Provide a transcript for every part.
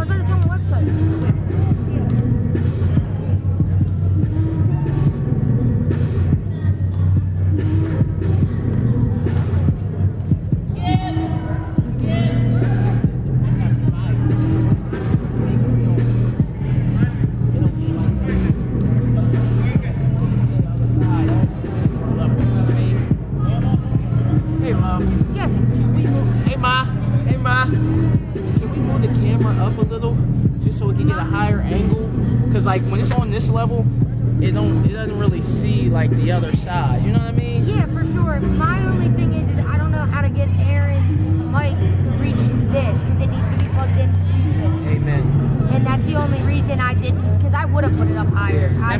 I was about to say on the website.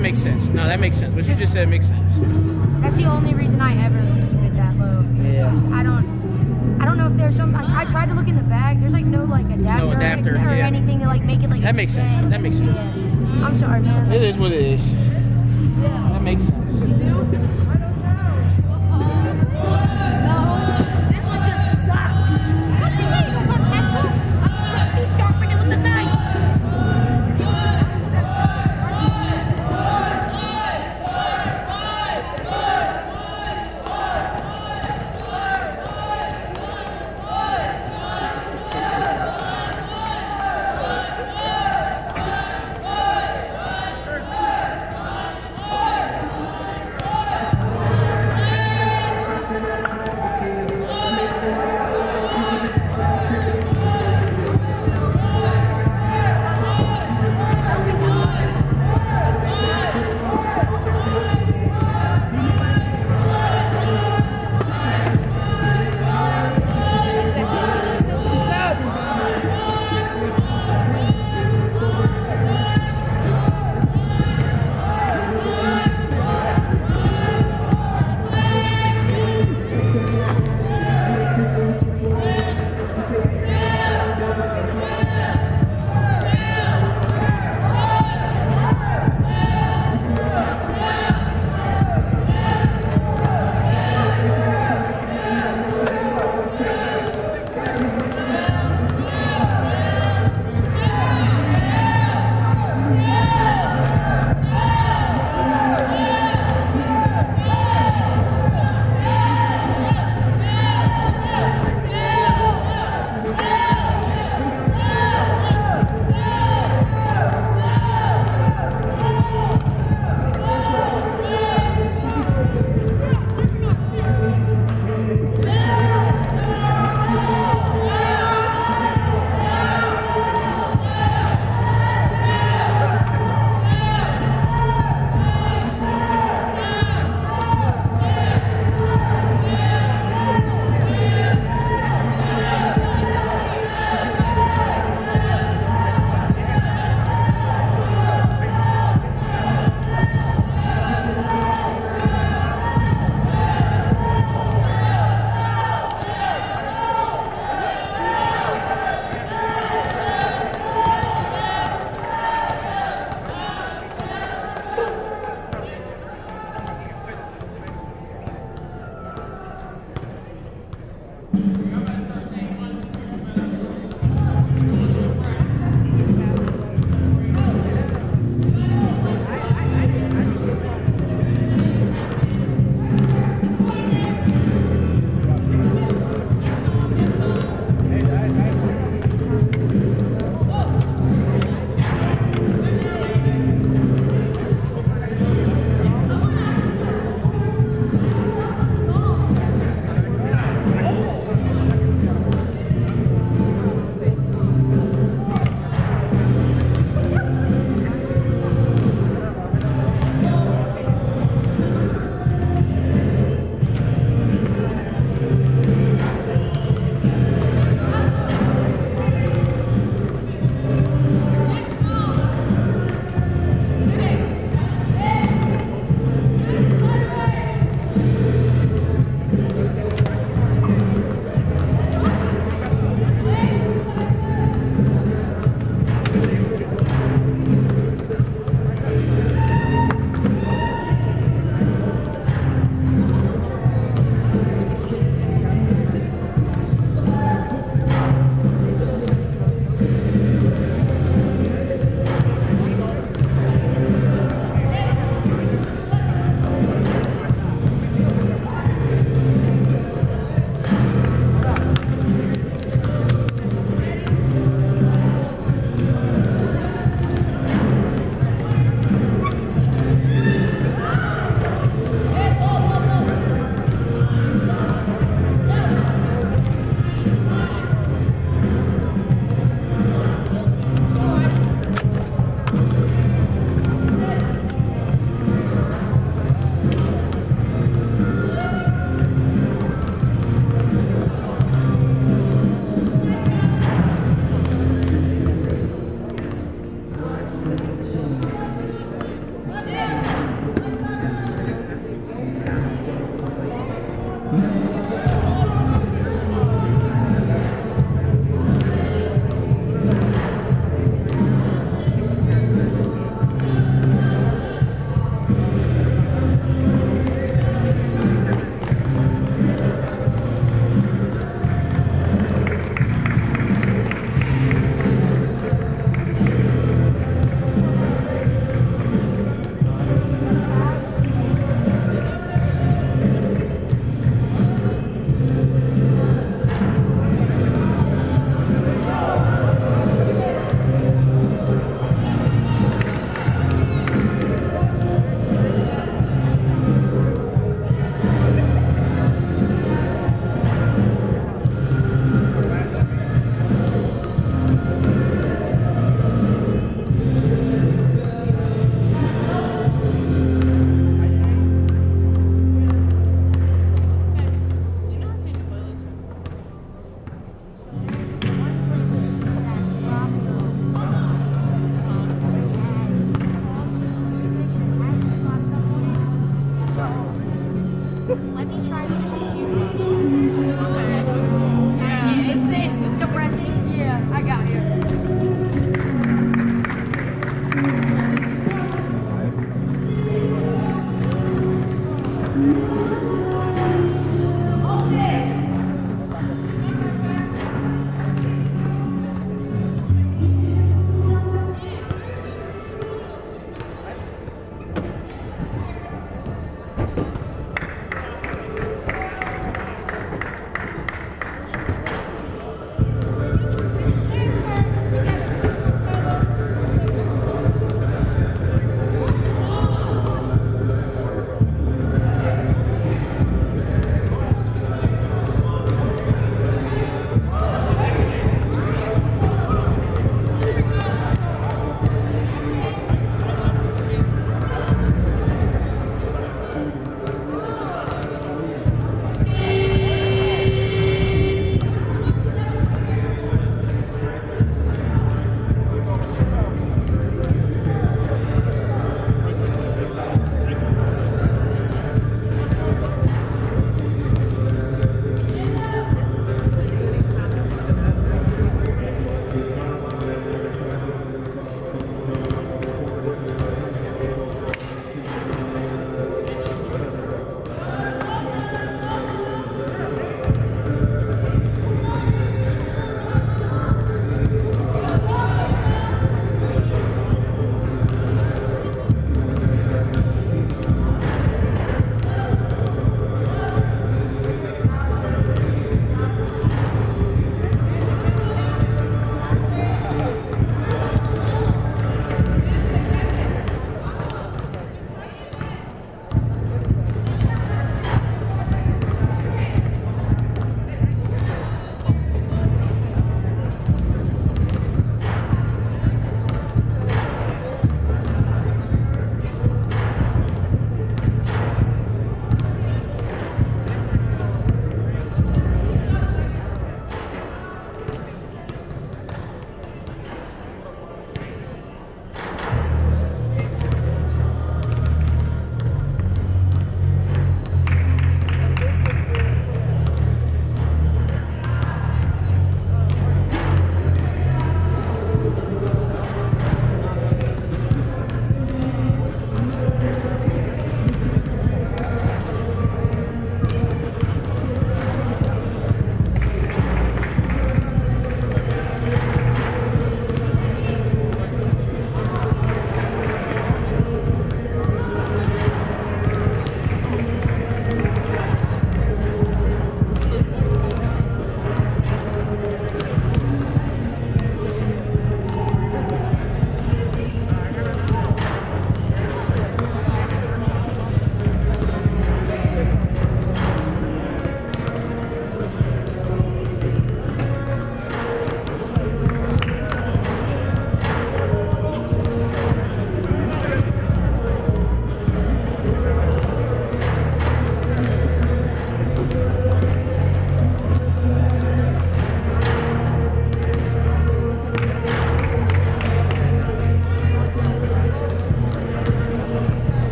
That makes sense. No, that makes sense. What you just said makes sense. That's the only reason I ever keep it that low. Yeah. Just- I don't, I don't know if there's some. I, I tried to look in the bag. There's like no like adapter, no or adapter, anything- or, yeah. anything to like make it like. That makes sense. That makes sense. Yeah. I'm sorry, man. It is what it is. That makes sense.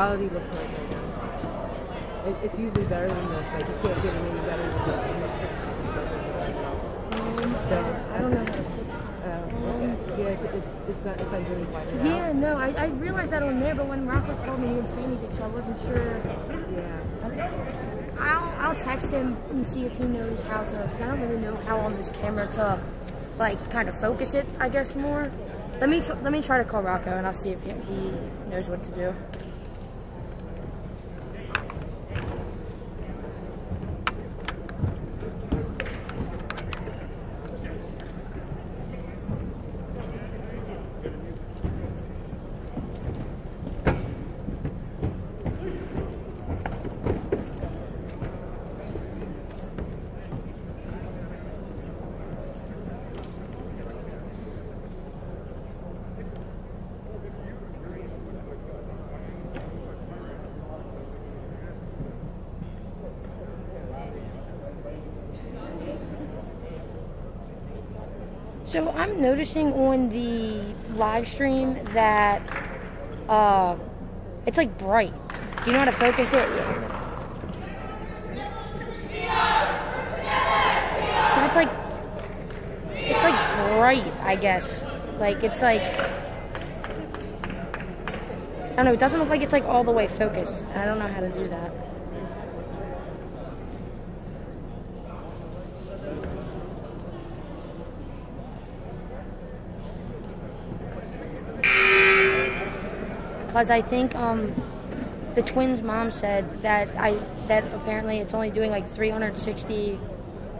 Quality looks like right now. It, it's usually better than this. Like you can't get any better than the, in the 60s and 70s. So I don't know how to fix it. Uh, okay. Yeah, it- it's it's not it's not doing quite. Yeah, no, I, I realized that on there, but when Rocco called me, he didn't say anything, so I wasn't sure. Yeah. I'll, I'll text him and see if he knows how to, because I don't really know how on this camera to, like, kind of focus it, I guess, more. Let me, tr- let me try to call Rocco, and I'll see if he, he knows what to do. Noticing on the live stream that uh, it's like bright. Do you know how to focus it? Because it's like it's like bright, I guess. Like it's like I don't know. It doesn't look like it's like all the way focused. I don't know how to do that. Because I think um, the twins' mom said that I that apparently it's only doing like 360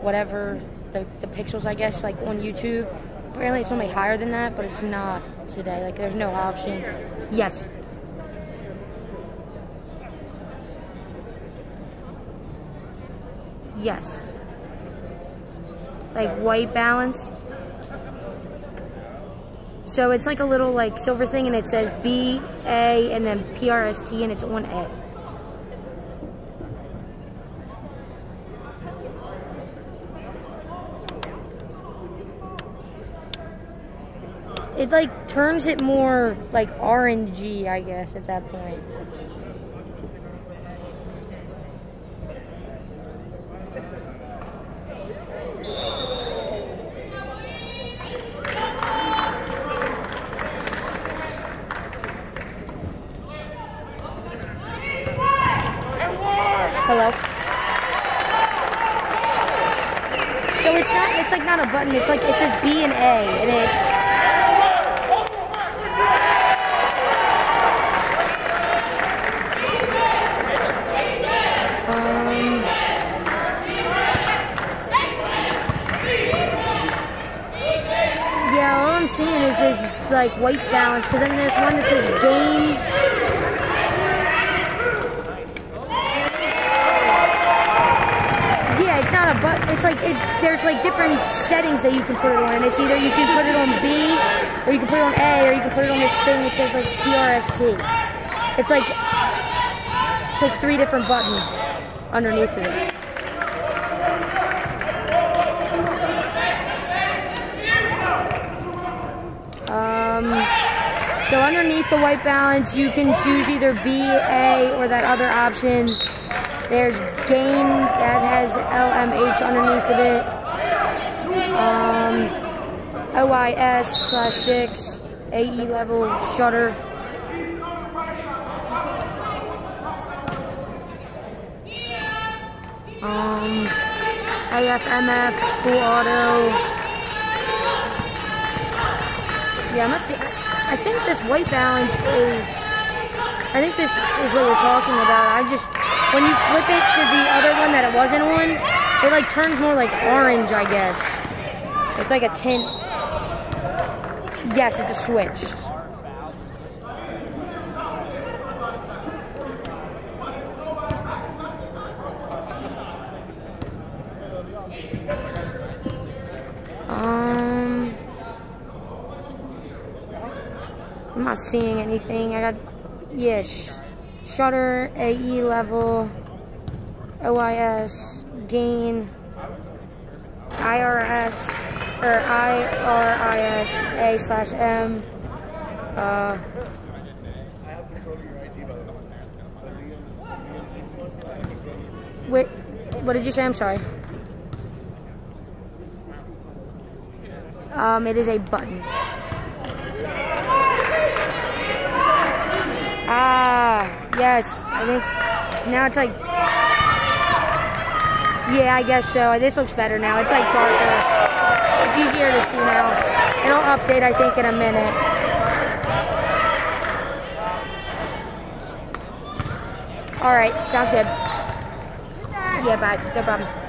whatever the, the pixels I guess like on YouTube. Apparently it's only higher than that, but it's not today. Like there's no option. Yes. Yes. Like white balance. So it's like a little like silver thing and it says B A and then P R S T and it's on A. It like turns it more like RNG, I guess, at that point. Hello. So it's not. It's like not a button. It's like it says B and A, and it's. Um. Yeah, all I'm seeing is this like white balance, because then there's one that says game. Yeah, it's not a but. It's like it, there's like different settings that you can put it on, it's either you can put it on B, or you can put it on A, or you can put it on this thing which says like PRST. It's like it's like three different buttons underneath it. Um, so underneath the white balance, you can choose either B, A, or that other option. There's gain that has LMH underneath of it. Um, OIS slash 6, AE level, shutter. Um, AFMF, full auto. Yeah, I'm not. I think this white balance is. I think this is what we're talking about. I just when you flip it to the other one that it wasn't on, it like turns more like orange, I guess. It's like a tint. Yes, it's a switch. Not seeing anything. I got, yeah, sh- shutter, AE level, OIS, gain, IRS, or IRIS, A slash M, uh, wait, what did you say? I'm sorry. Um, it is a button. Ah, yes. I think now it's like. Yeah, I guess so. This looks better now. It's like darker. It's easier to see now. It'll update, I think, in a minute. All right, sounds good. Yeah, bye. No problem.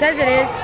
It says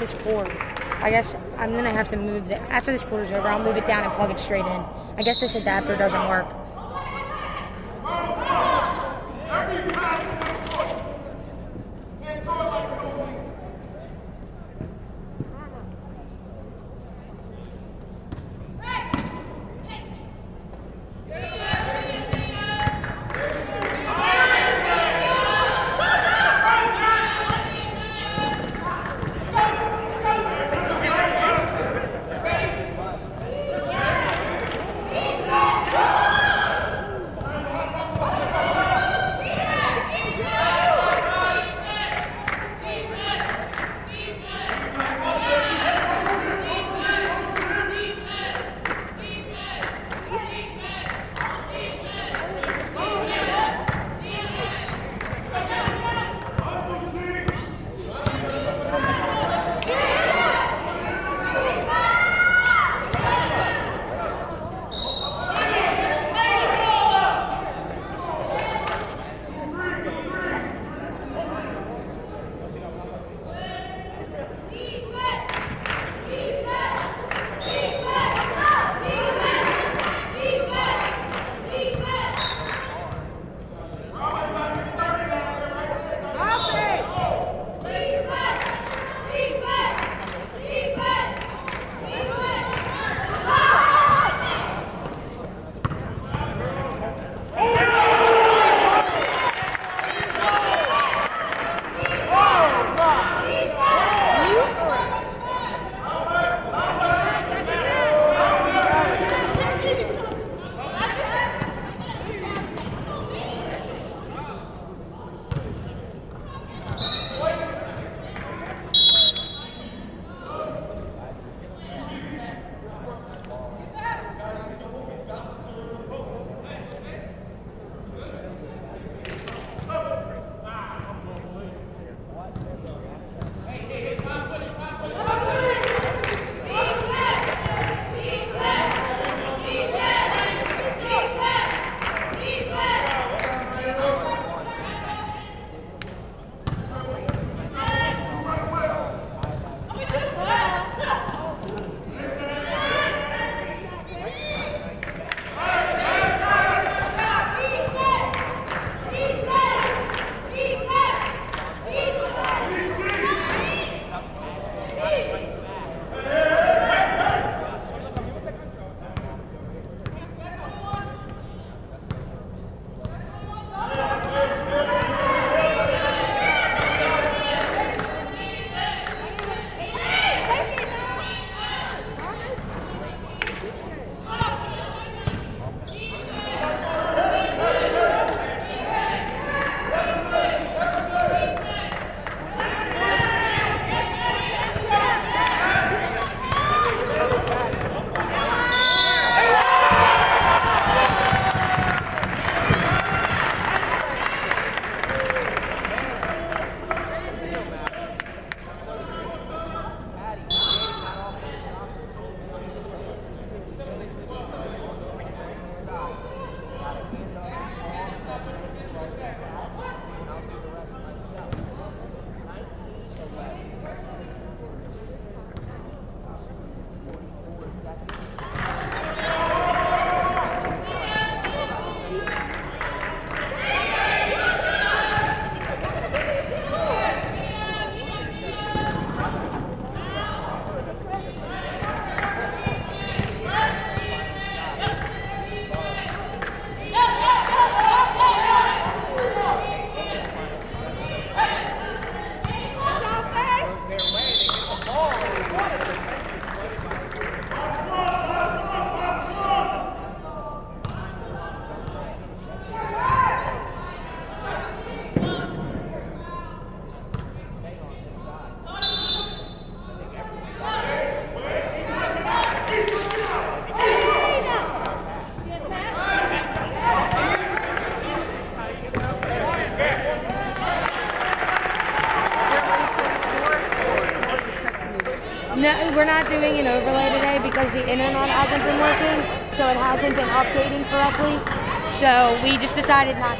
this cord. I guess I'm gonna have to move the after this quarter's over. I'll move it down and plug it straight in. I guess this adapter doesn't work. hasn't been working, so it hasn't been updating correctly. So we just decided not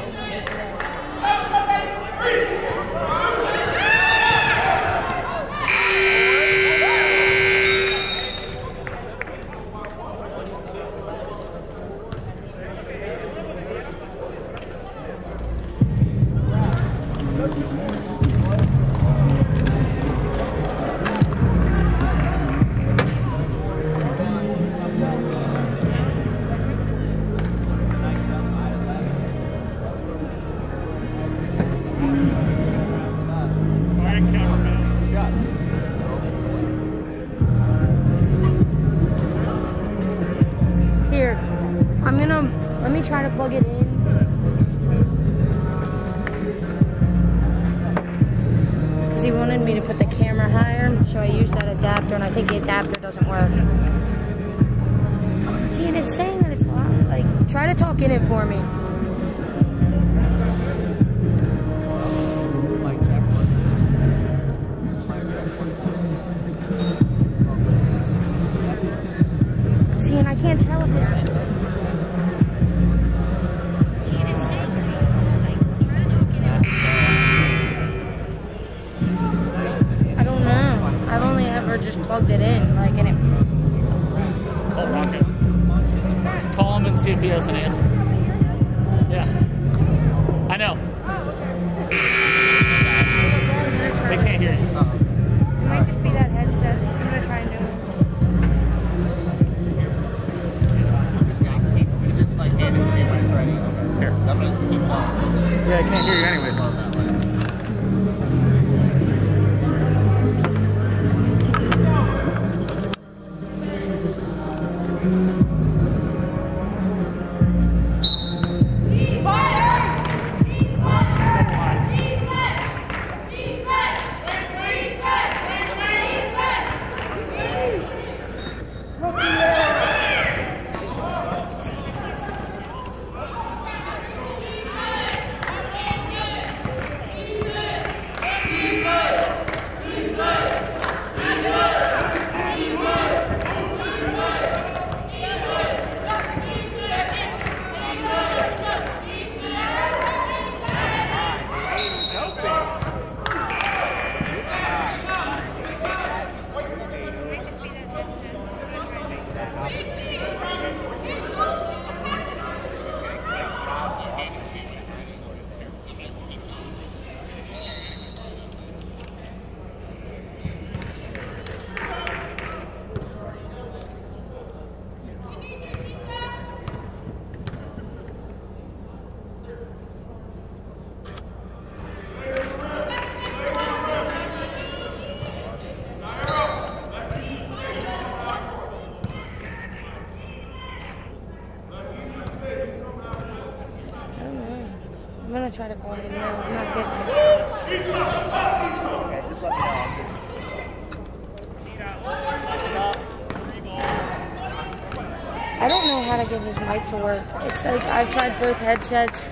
to work. It's like I've tried both headsets.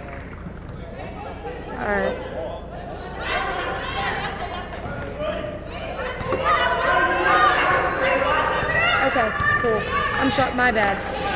Alright. Okay, cool. I'm shot. my bad.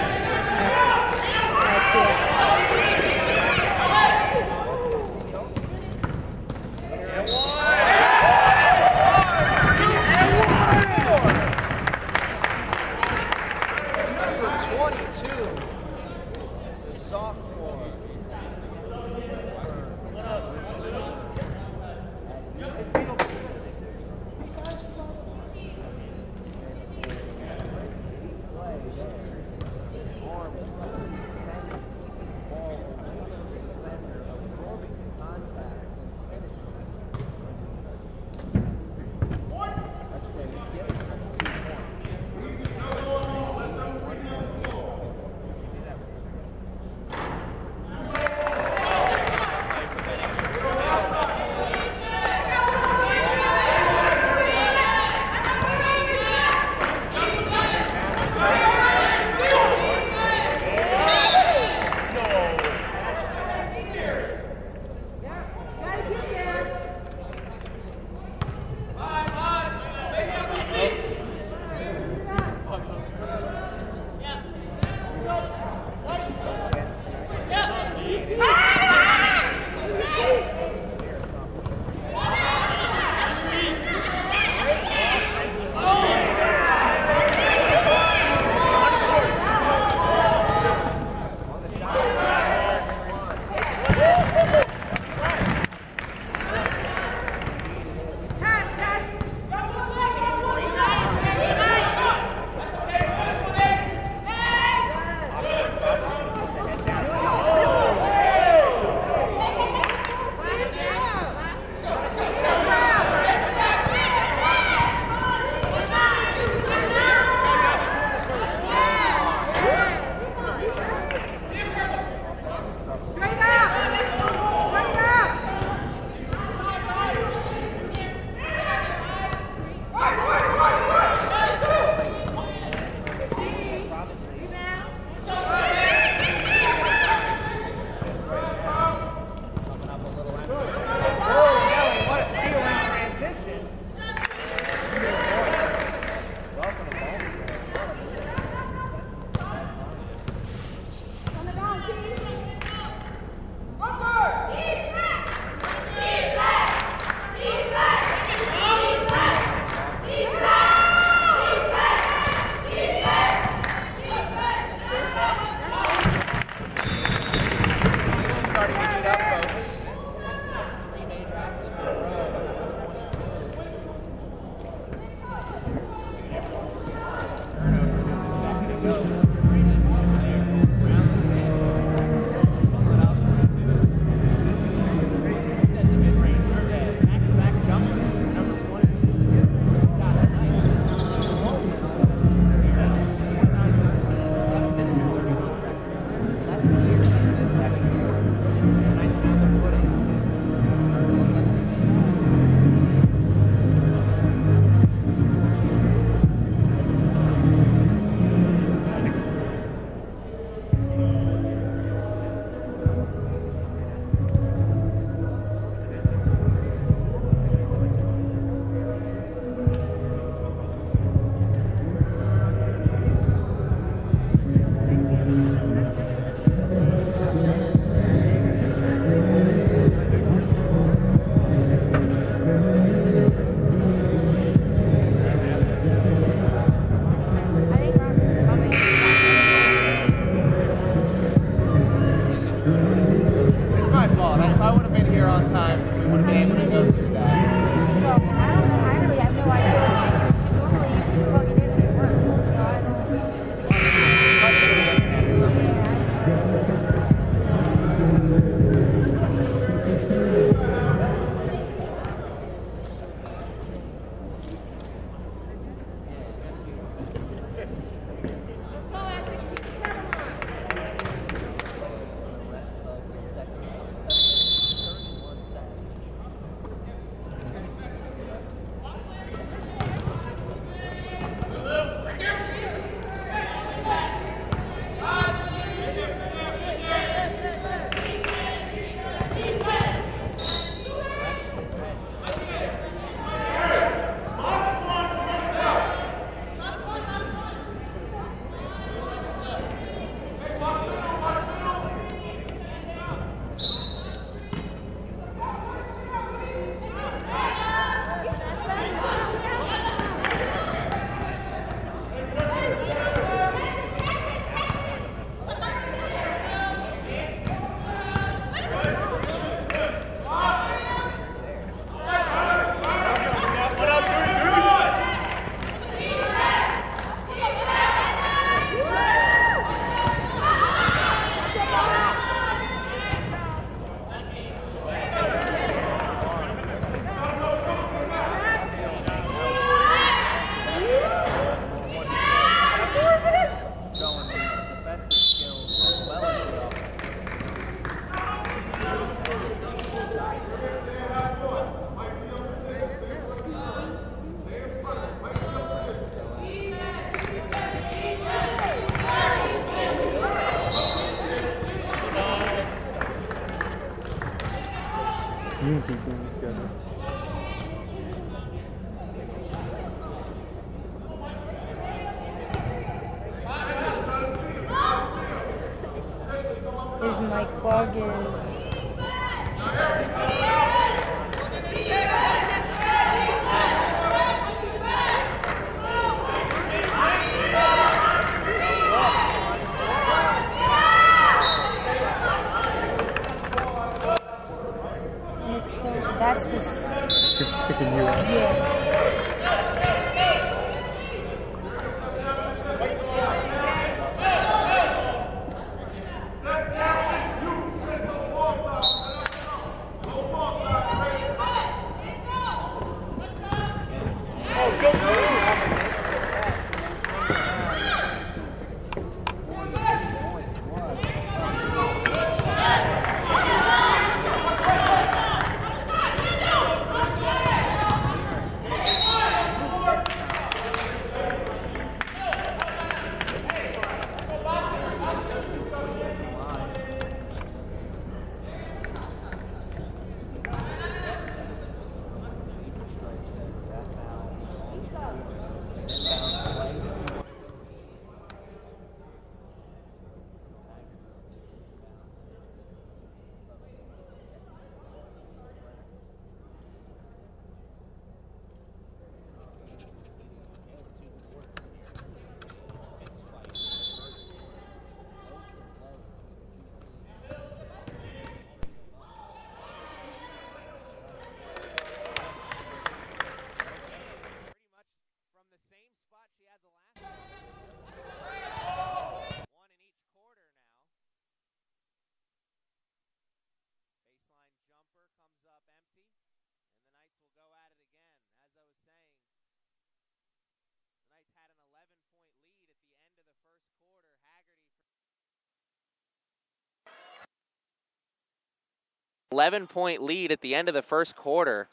11 point lead at the end of the first quarter,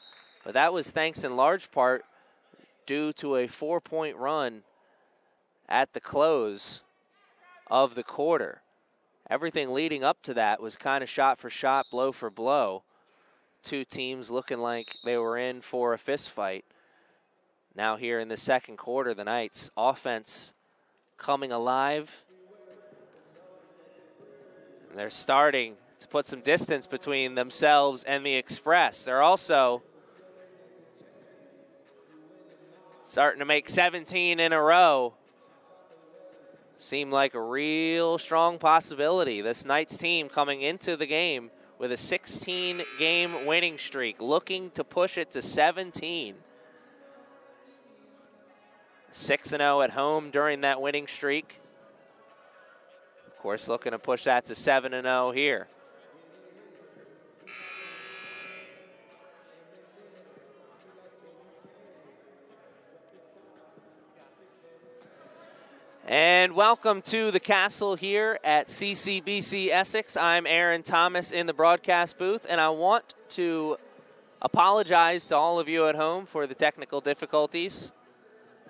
but that was thanks in large part due to a four point run at the close of the quarter. Everything leading up to that was kind of shot for shot, blow for blow. Two teams looking like they were in for a fist fight. Now, here in the second quarter, the Knights' offense coming alive. They're starting to put some distance between themselves and the Express. They're also starting to make 17 in a row. Seem like a real strong possibility. This Knights team coming into the game with a 16 game winning streak, looking to push it to 17. 6 0 at home during that winning streak. Of course, looking to push that to 7 0 here. And welcome to the castle here at CCBC Essex. I'm Aaron Thomas in the broadcast booth, and I want to apologize to all of you at home for the technical difficulties.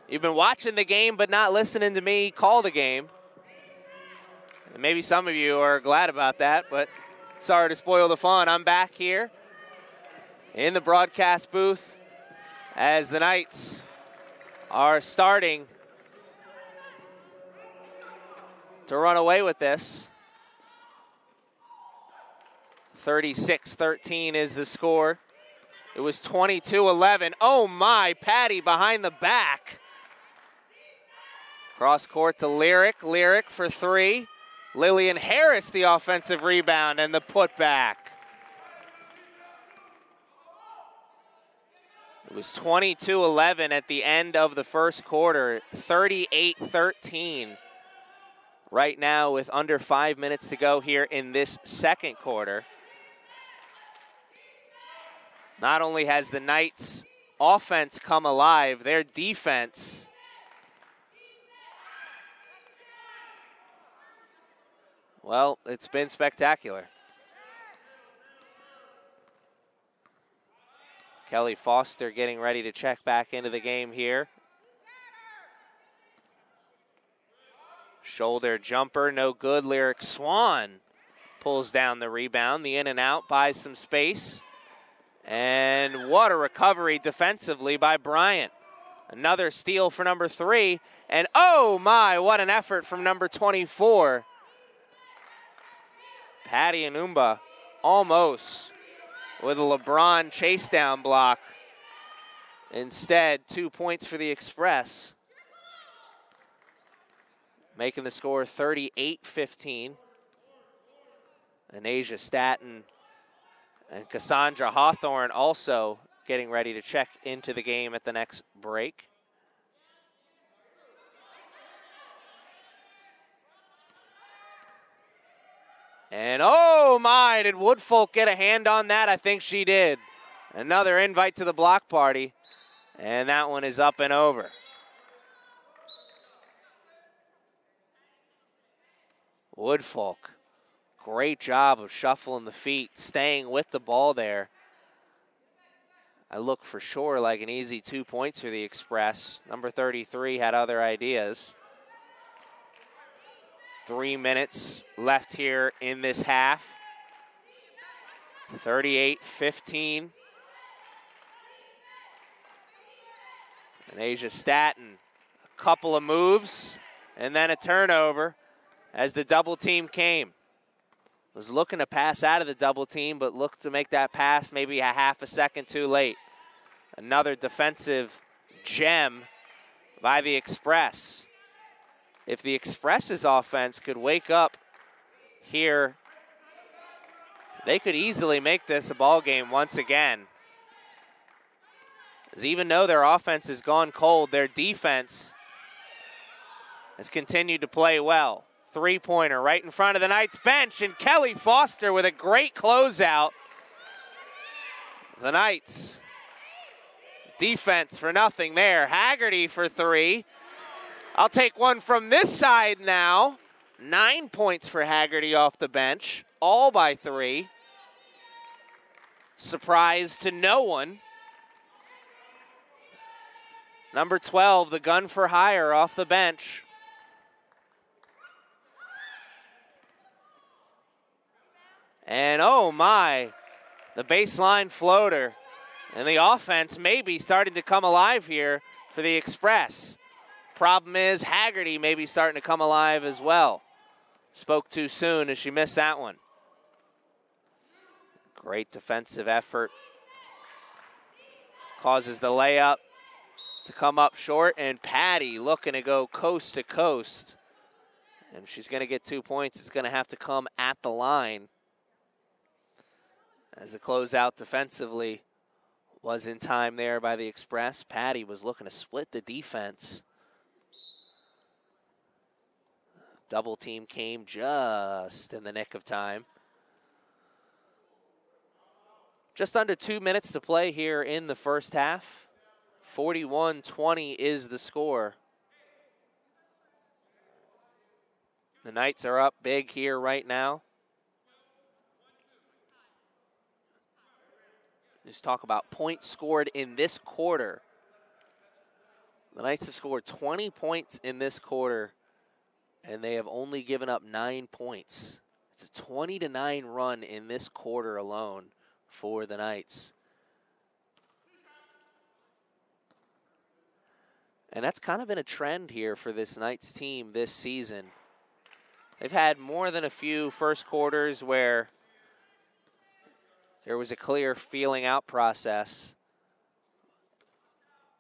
You've been watching the game but not listening to me call the game. And maybe some of you are glad about that, but sorry to spoil the fun. I'm back here in the broadcast booth as the Knights are starting to run away with this. 36 13 is the score. It was 22 11. Oh my, Patty behind the back. Cross court to Lyric. Lyric for three. Lillian Harris, the offensive rebound and the putback. It was 22 11 at the end of the first quarter, 38 13 right now with under five minutes to go here in this second quarter. Not only has the Knights offense come alive, their defense well, it's been spectacular. Kelly Foster getting ready to check back into the game here. Shoulder jumper, no good. Lyric Swan pulls down the rebound. The in and out buys some space. And what a recovery defensively by Bryant. Another steal for number three. And oh my, what an effort from number 24. Patty Anumba almost with a LeBron chase down block. Instead, two points for the Express. Making the score 38 15. And Asia Staten and Cassandra Hawthorne also getting ready to check into the game at the next break. And oh my, did Woodfolk get a hand on that? I think she did. Another invite to the block party. And that one is up and over. Woodfolk, great job of shuffling the feet, staying with the ball there. I look for sure like an easy two points for the Express. Number 33 had other ideas. Three minutes left here in this half. 38 15. And Asia Staten, a couple of moves and then a turnover as the double team came. Was looking to pass out of the double team, but looked to make that pass maybe a half a second too late. Another defensive gem by the Express. If the Express's offense could wake up here, they could easily make this a ball game once again. As even though their offense has gone cold, their defense has continued to play well. Three pointer right in front of the Knights bench, and Kelly Foster with a great closeout. The Knights. Defense for nothing there. Haggerty for three. I'll take one from this side now. Nine points for Haggerty off the bench, all by three. Surprise to no one. Number 12, the gun for hire off the bench. And oh my, the baseline floater. And the offense may be starting to come alive here for the Express. Problem is, Haggerty may be starting to come alive as well. Spoke too soon as she missed that one. Great defensive effort. Causes the layup to come up short, and Patty looking to go coast to coast. And she's going to get two points. It's going to have to come at the line. As the closeout defensively was in time there by the Express. Patty was looking to split the defense. Double team came just in the nick of time. Just under two minutes to play here in the first half. 41 20 is the score. The Knights are up big here right now. Let's talk about points scored in this quarter. The Knights have scored 20 points in this quarter, and they have only given up nine points. It's a 20 to 9 run in this quarter alone for the Knights. And that's kind of been a trend here for this Knights team this season. They've had more than a few first quarters where there was a clear feeling out process.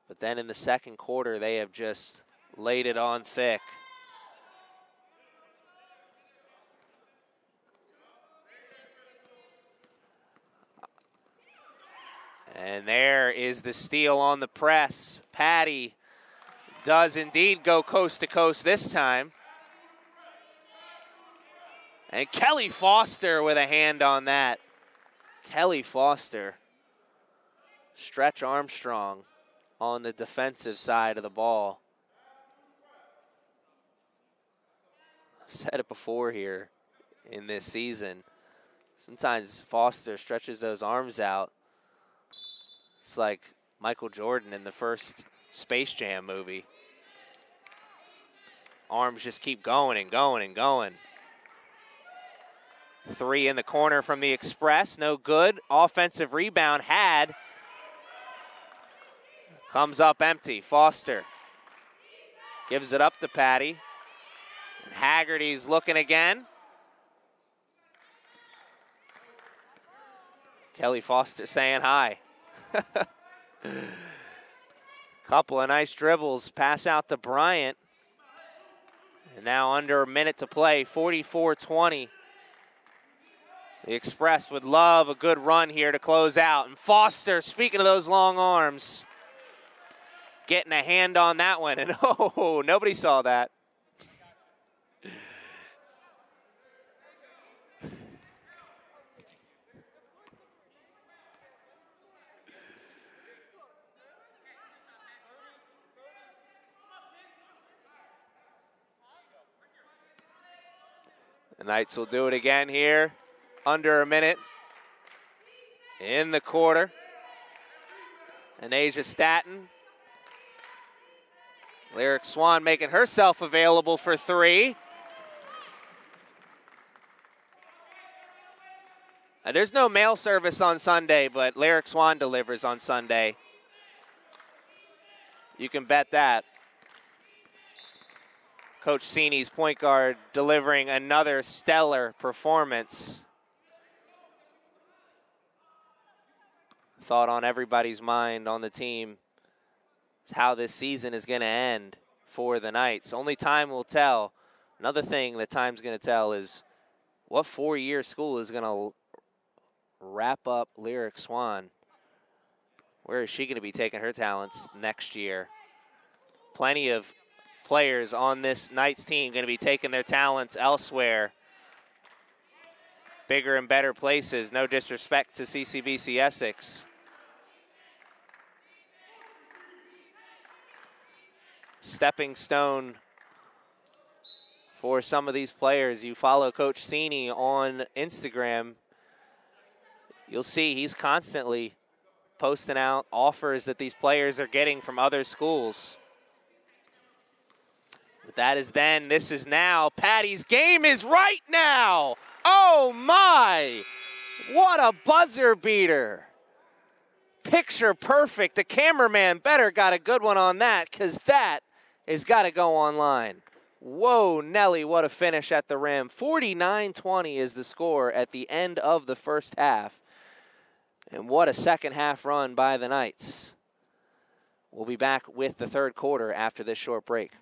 But then in the second quarter, they have just laid it on thick. And there is the steal on the press. Patty does indeed go coast to coast this time. And Kelly Foster with a hand on that. Kelly Foster, Stretch Armstrong on the defensive side of the ball. I've said it before here in this season. Sometimes Foster stretches those arms out. It's like Michael Jordan in the first Space Jam movie. Arms just keep going and going and going. Three in the corner from the Express, no good. Offensive rebound had Comes up empty. Foster gives it up to Patty. And Haggerty's looking again. Kelly Foster saying hi. Couple of nice dribbles. Pass out to Bryant. And now under a minute to play, 44 20. The Express would love a good run here to close out. And Foster, speaking of those long arms, getting a hand on that one. And oh, nobody saw that. The Knights will do it again here. Under a minute in the quarter. And Asia Staton. Lyric Swan making herself available for three. There's no mail service on Sunday, but Lyric Swan delivers on Sunday. You can bet that. Coach Sini's point guard delivering another stellar performance. Thought on everybody's mind on the team is how this season is going to end for the Knights. Only time will tell. Another thing that time's going to tell is what four-year school is going to wrap up Lyric Swan. Where is she going to be taking her talents next year? Plenty of players on this Knights team going to be taking their talents elsewhere. Bigger and better places. No disrespect to CCBC Essex. Stepping stone for some of these players. You follow Coach Sini on Instagram, you'll see he's constantly posting out offers that these players are getting from other schools. But that is then, this is now. Patty's game is right now. Oh my! What a buzzer beater. Picture perfect. The cameraman better got a good one on that because that has got to go online. Whoa, Nelly, what a finish at the rim. 49 20 is the score at the end of the first half. And what a second half run by the Knights. We'll be back with the third quarter after this short break.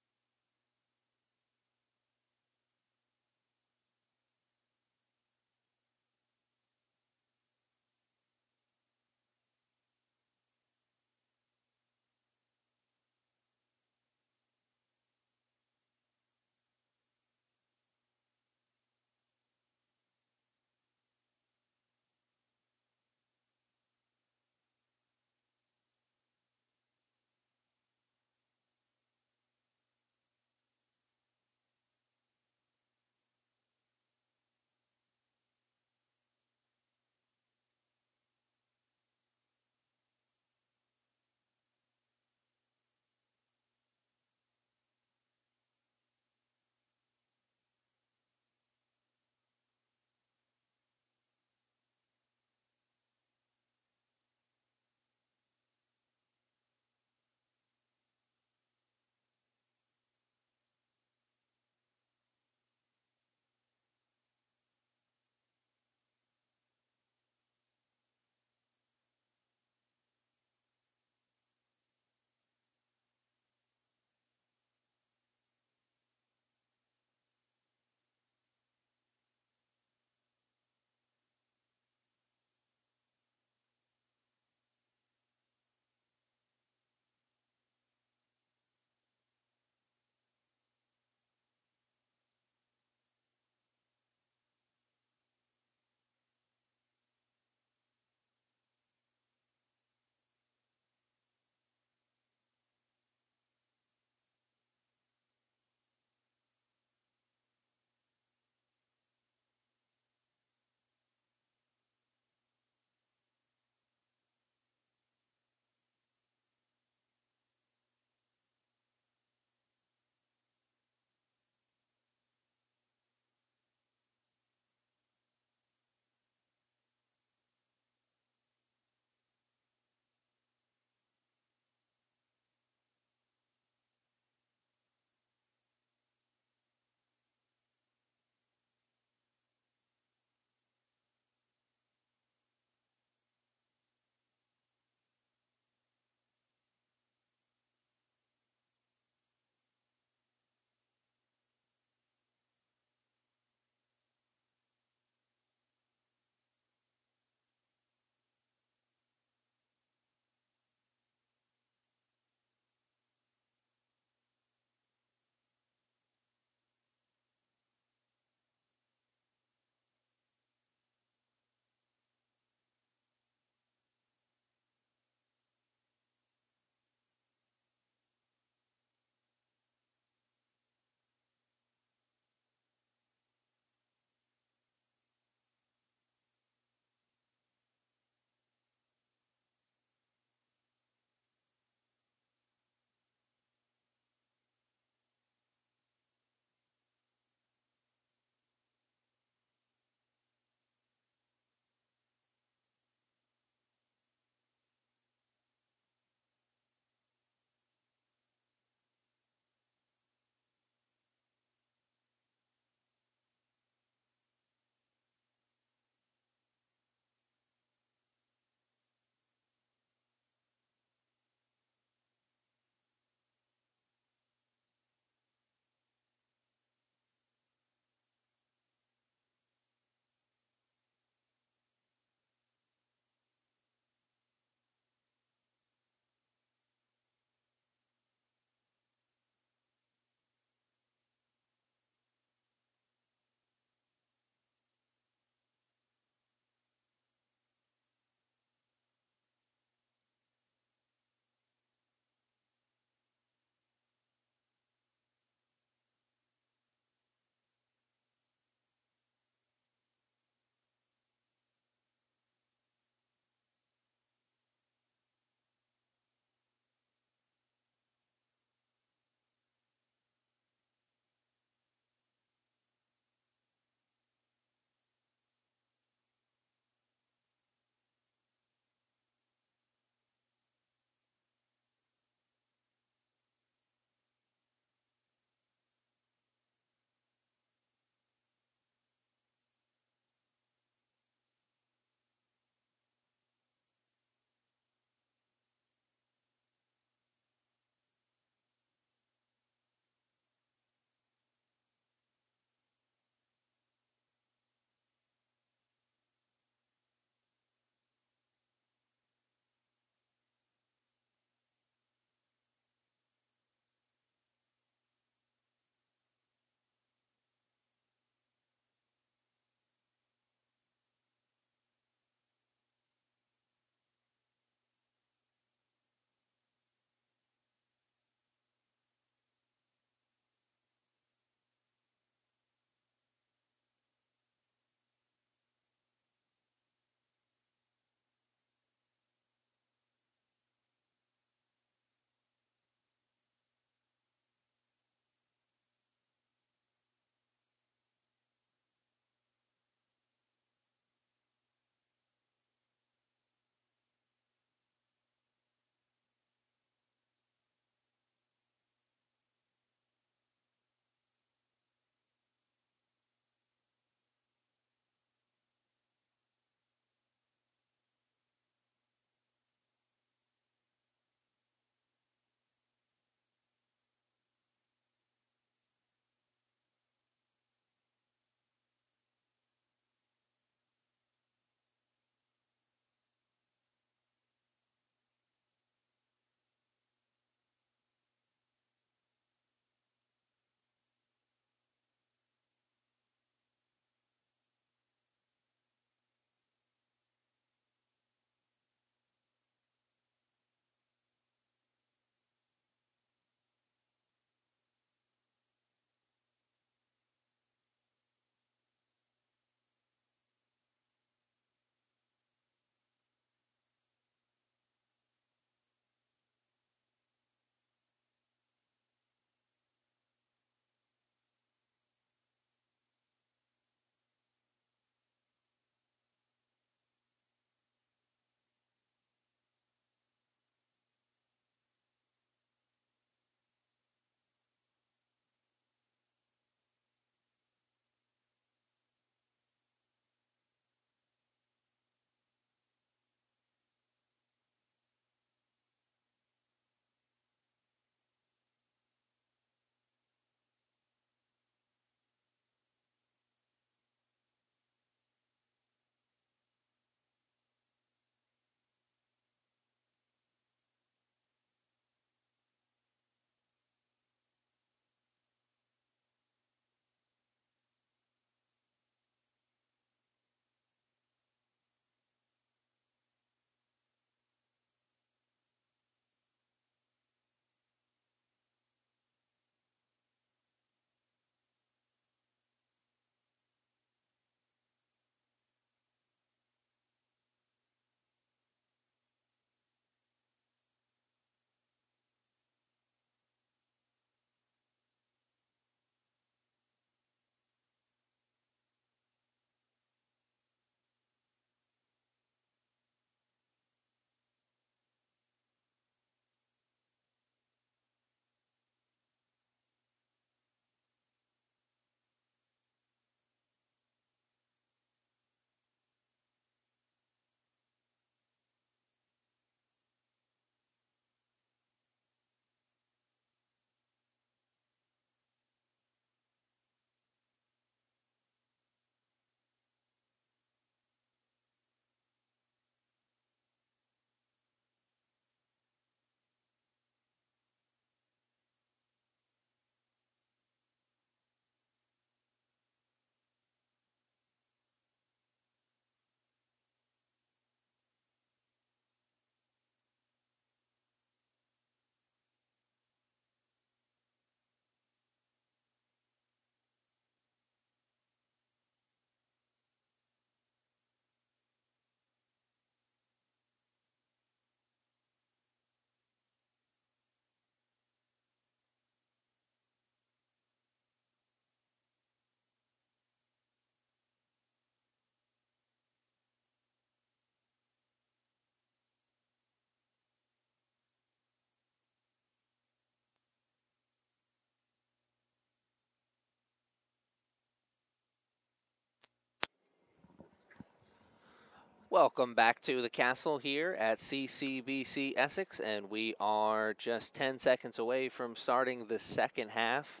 Welcome back to the castle here at CCBC Essex, and we are just 10 seconds away from starting the second half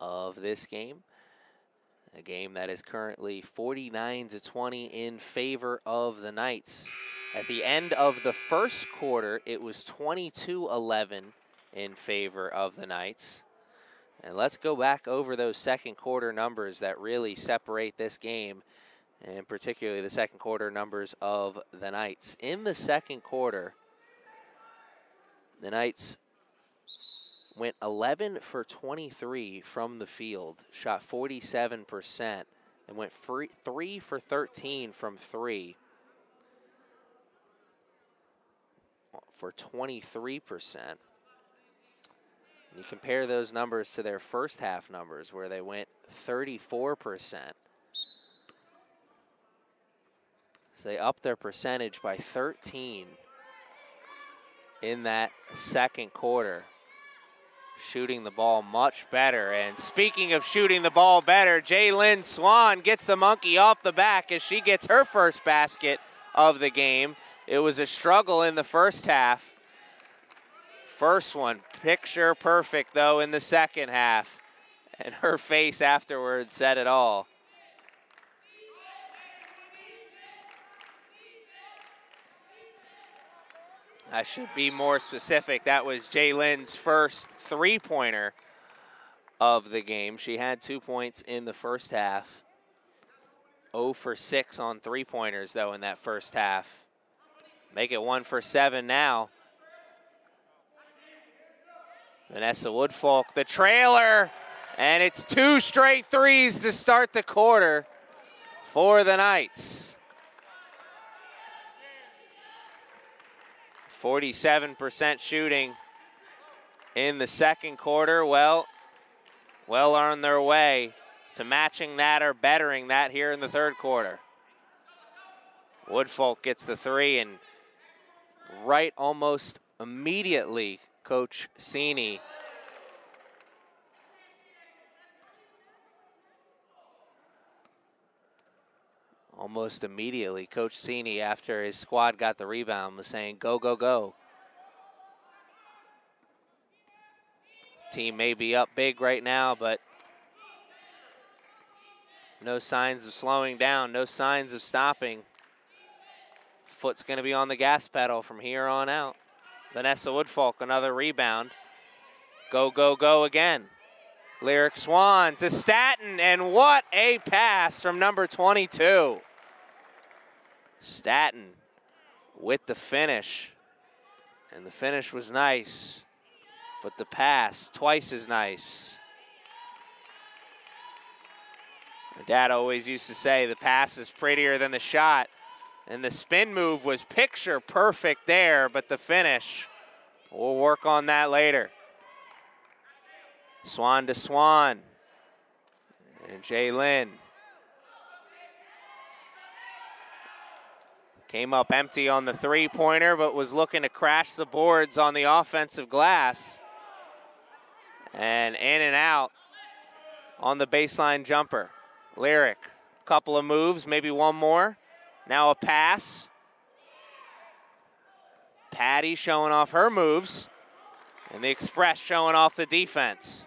of this game. A game that is currently 49 to 20 in favor of the Knights. At the end of the first quarter, it was 22 11 in favor of the Knights. And let's go back over those second quarter numbers that really separate this game and particularly the second quarter numbers of the Knights. In the second quarter, the Knights went 11 for 23 from the field, shot 47%, and went free, 3 for 13 from 3 for 23%. You compare those numbers to their first half numbers where they went 34%. So they upped their percentage by 13 in that second quarter. Shooting the ball much better. And speaking of shooting the ball better, Jalen Swan gets the monkey off the back as she gets her first basket of the game. It was a struggle in the first half. First one, picture perfect though in the second half. And her face afterwards said it all. I should be more specific. That was Jalen's first three pointer of the game. She had two points in the first half. 0 for 6 on three pointers, though, in that first half. Make it 1 for 7 now. Vanessa Woodfolk, the trailer, and it's two straight threes to start the quarter for the Knights. 47% shooting in the second quarter. Well, well on their way to matching that or bettering that here in the third quarter. Woodfolk gets the three and right almost immediately, Coach Sini almost immediately. Coach Sini, after his squad got the rebound, was saying, go, go, go. Team may be up big right now, but no signs of slowing down, no signs of stopping. Foot's going to be on the gas pedal from here on out. Vanessa Woodfolk, another rebound. Go, go, go again. Lyric Swan to Staton, and what a pass from number 22. Staton with the finish. And the finish was nice, but the pass twice as nice. My dad always used to say the pass is prettier than the shot. And the spin move was picture perfect there, but the finish, we'll work on that later. Swan to Swan. And Jalen Came up empty on the three pointer, but was looking to crash the boards on the offensive glass. And in and out on the baseline jumper. Lyric, couple of moves, maybe one more. Now a pass. Patty showing off her moves. And the Express showing off the defense.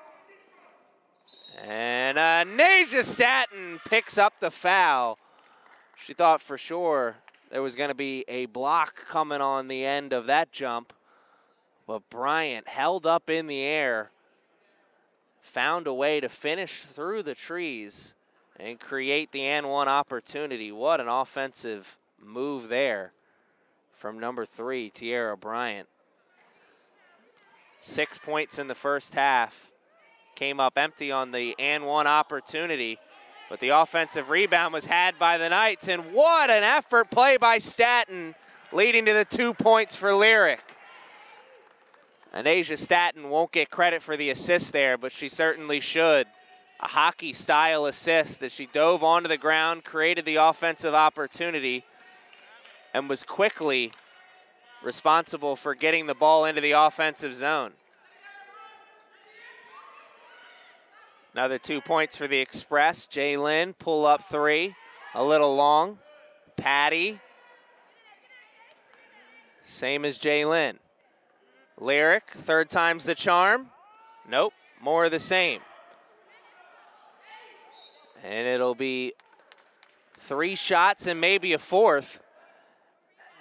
And uh, Naja Staton picks up the foul. She thought for sure there was going to be a block coming on the end of that jump. But Bryant held up in the air, found a way to finish through the trees and create the and one opportunity. What an offensive move there from number three, Tierra Bryant. Six points in the first half. Came up empty on the and one opportunity. But the offensive rebound was had by the Knights, and what an effort play by Staton, leading to the two points for Lyric. And Asia Staton won't get credit for the assist there, but she certainly should. A hockey style assist as she dove onto the ground, created the offensive opportunity, and was quickly responsible for getting the ball into the offensive zone. Another two points for the Express. Jalen, pull up three. A little long. Patty Same as Jalen. Lyric, third time's the charm. Nope, more of the same. And it'll be three shots and maybe a fourth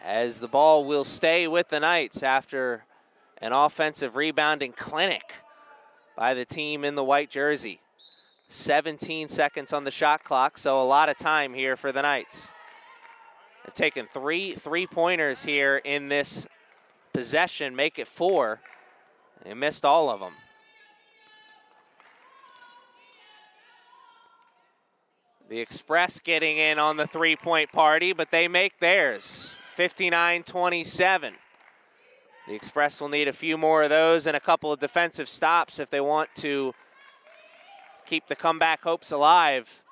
as the ball will stay with the Knights after an offensive rebounding clinic by the team in the white jersey. 17 seconds on the shot clock, so a lot of time here for the Knights. They've taken three three pointers here in this possession, make it four. They missed all of them. The Express getting in on the three point party, but they make theirs 59 27. The Express will need a few more of those and a couple of defensive stops if they want to keep the comeback hopes alive.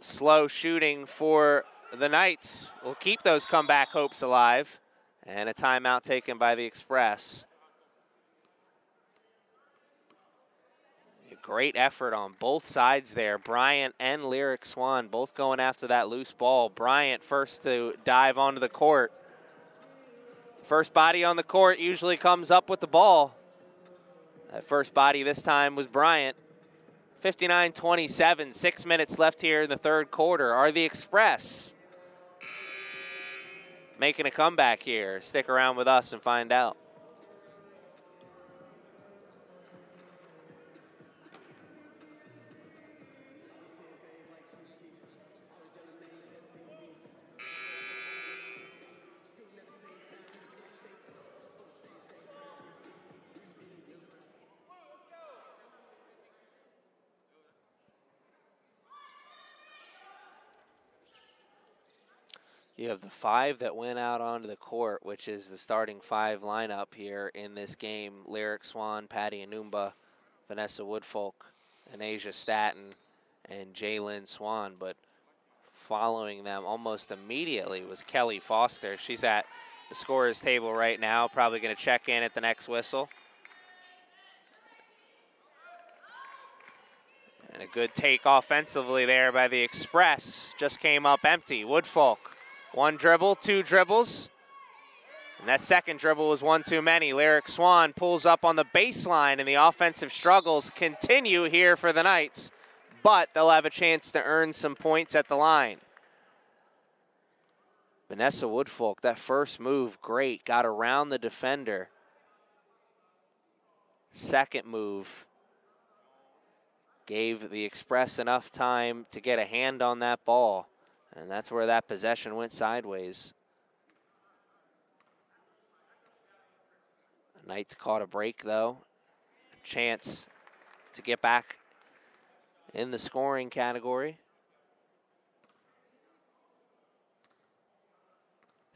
Slow shooting for the Knights will keep those comeback hopes alive. And a timeout taken by the Express. Great effort on both sides there. Bryant and Lyric Swan both going after that loose ball. Bryant first to dive onto the court. First body on the court usually comes up with the ball. That first body this time was Bryant. 59 27, six minutes left here in the third quarter. Are the Express making a comeback here? Stick around with us and find out. You have the five that went out onto the court, which is the starting five lineup here in this game. Lyric Swan, Patty Anumba, Vanessa Woodfolk, and Asia Staton, and Jalen Swan. But following them almost immediately was Kelly Foster. She's at the scorer's table right now, probably going to check in at the next whistle. And a good take offensively there by the Express. Just came up empty. Woodfolk one dribble, two dribbles. And that second dribble was one too many. Lyric Swan pulls up on the baseline, and the offensive struggles continue here for the Knights. But they'll have a chance to earn some points at the line. Vanessa Woodfolk, that first move, great. Got around the defender. Second move, gave the Express enough time to get a hand on that ball. And that's where that possession went sideways. Knights caught a break, though. Chance to get back in the scoring category.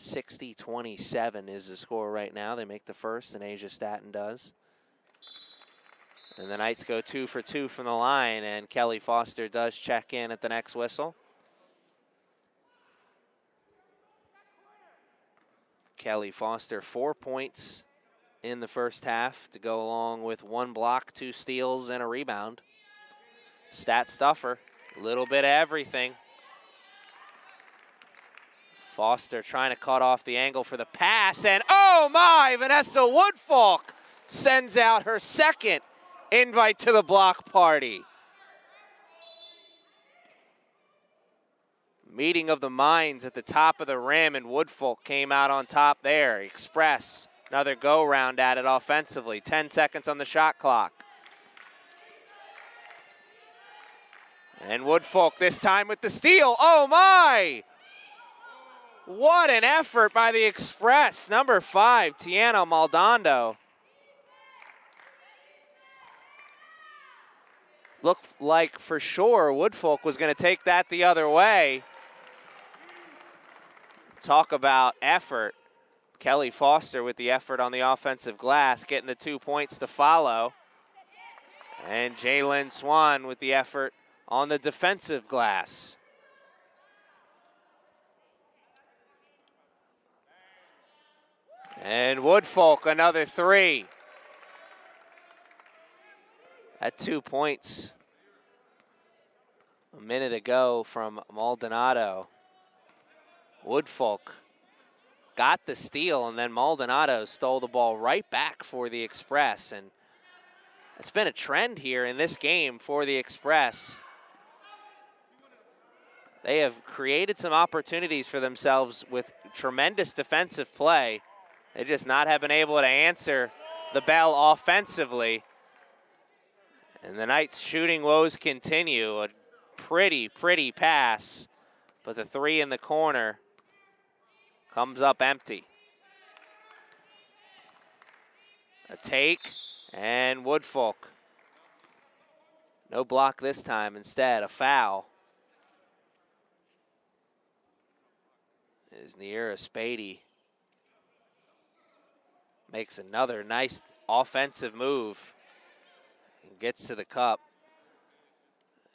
60-27 is the score right now. They make the first, and Asia Staton does. And the Knights go two for two from the line, and Kelly Foster does check in at the next whistle. Kelly Foster, four points in the first half to go along with one block, two steals, and a rebound. Stat stuffer, a little bit of everything. Foster trying to cut off the angle for the pass, and oh my, Vanessa Woodfolk sends out her second invite to the block party. Meeting of the minds at the top of the rim, and Woodfolk came out on top there. Express, another go round at it offensively. 10 seconds on the shot clock. And Woodfolk this time with the steal. Oh my! What an effort by the Express. Number five, Tiana Maldonado. Looked like for sure Woodfolk was going to take that the other way. Talk about effort. Kelly Foster with the effort on the offensive glass, getting the two points to follow. And Jalen Swan with the effort on the defensive glass. And Woodfolk, another three. At two points a minute ago from Maldonado. Woodfolk got the steal, and then Maldonado stole the ball right back for the Express. And it's been a trend here in this game for the Express. They have created some opportunities for themselves with tremendous defensive play. They just not have been able to answer the bell offensively. And the Knights' shooting woes continue. A pretty, pretty pass, but the three in the corner comes up empty. A take, and Woodfolk. No block this time. Instead, a foul. Is Niera Spady makes another nice offensive move and gets to the cup.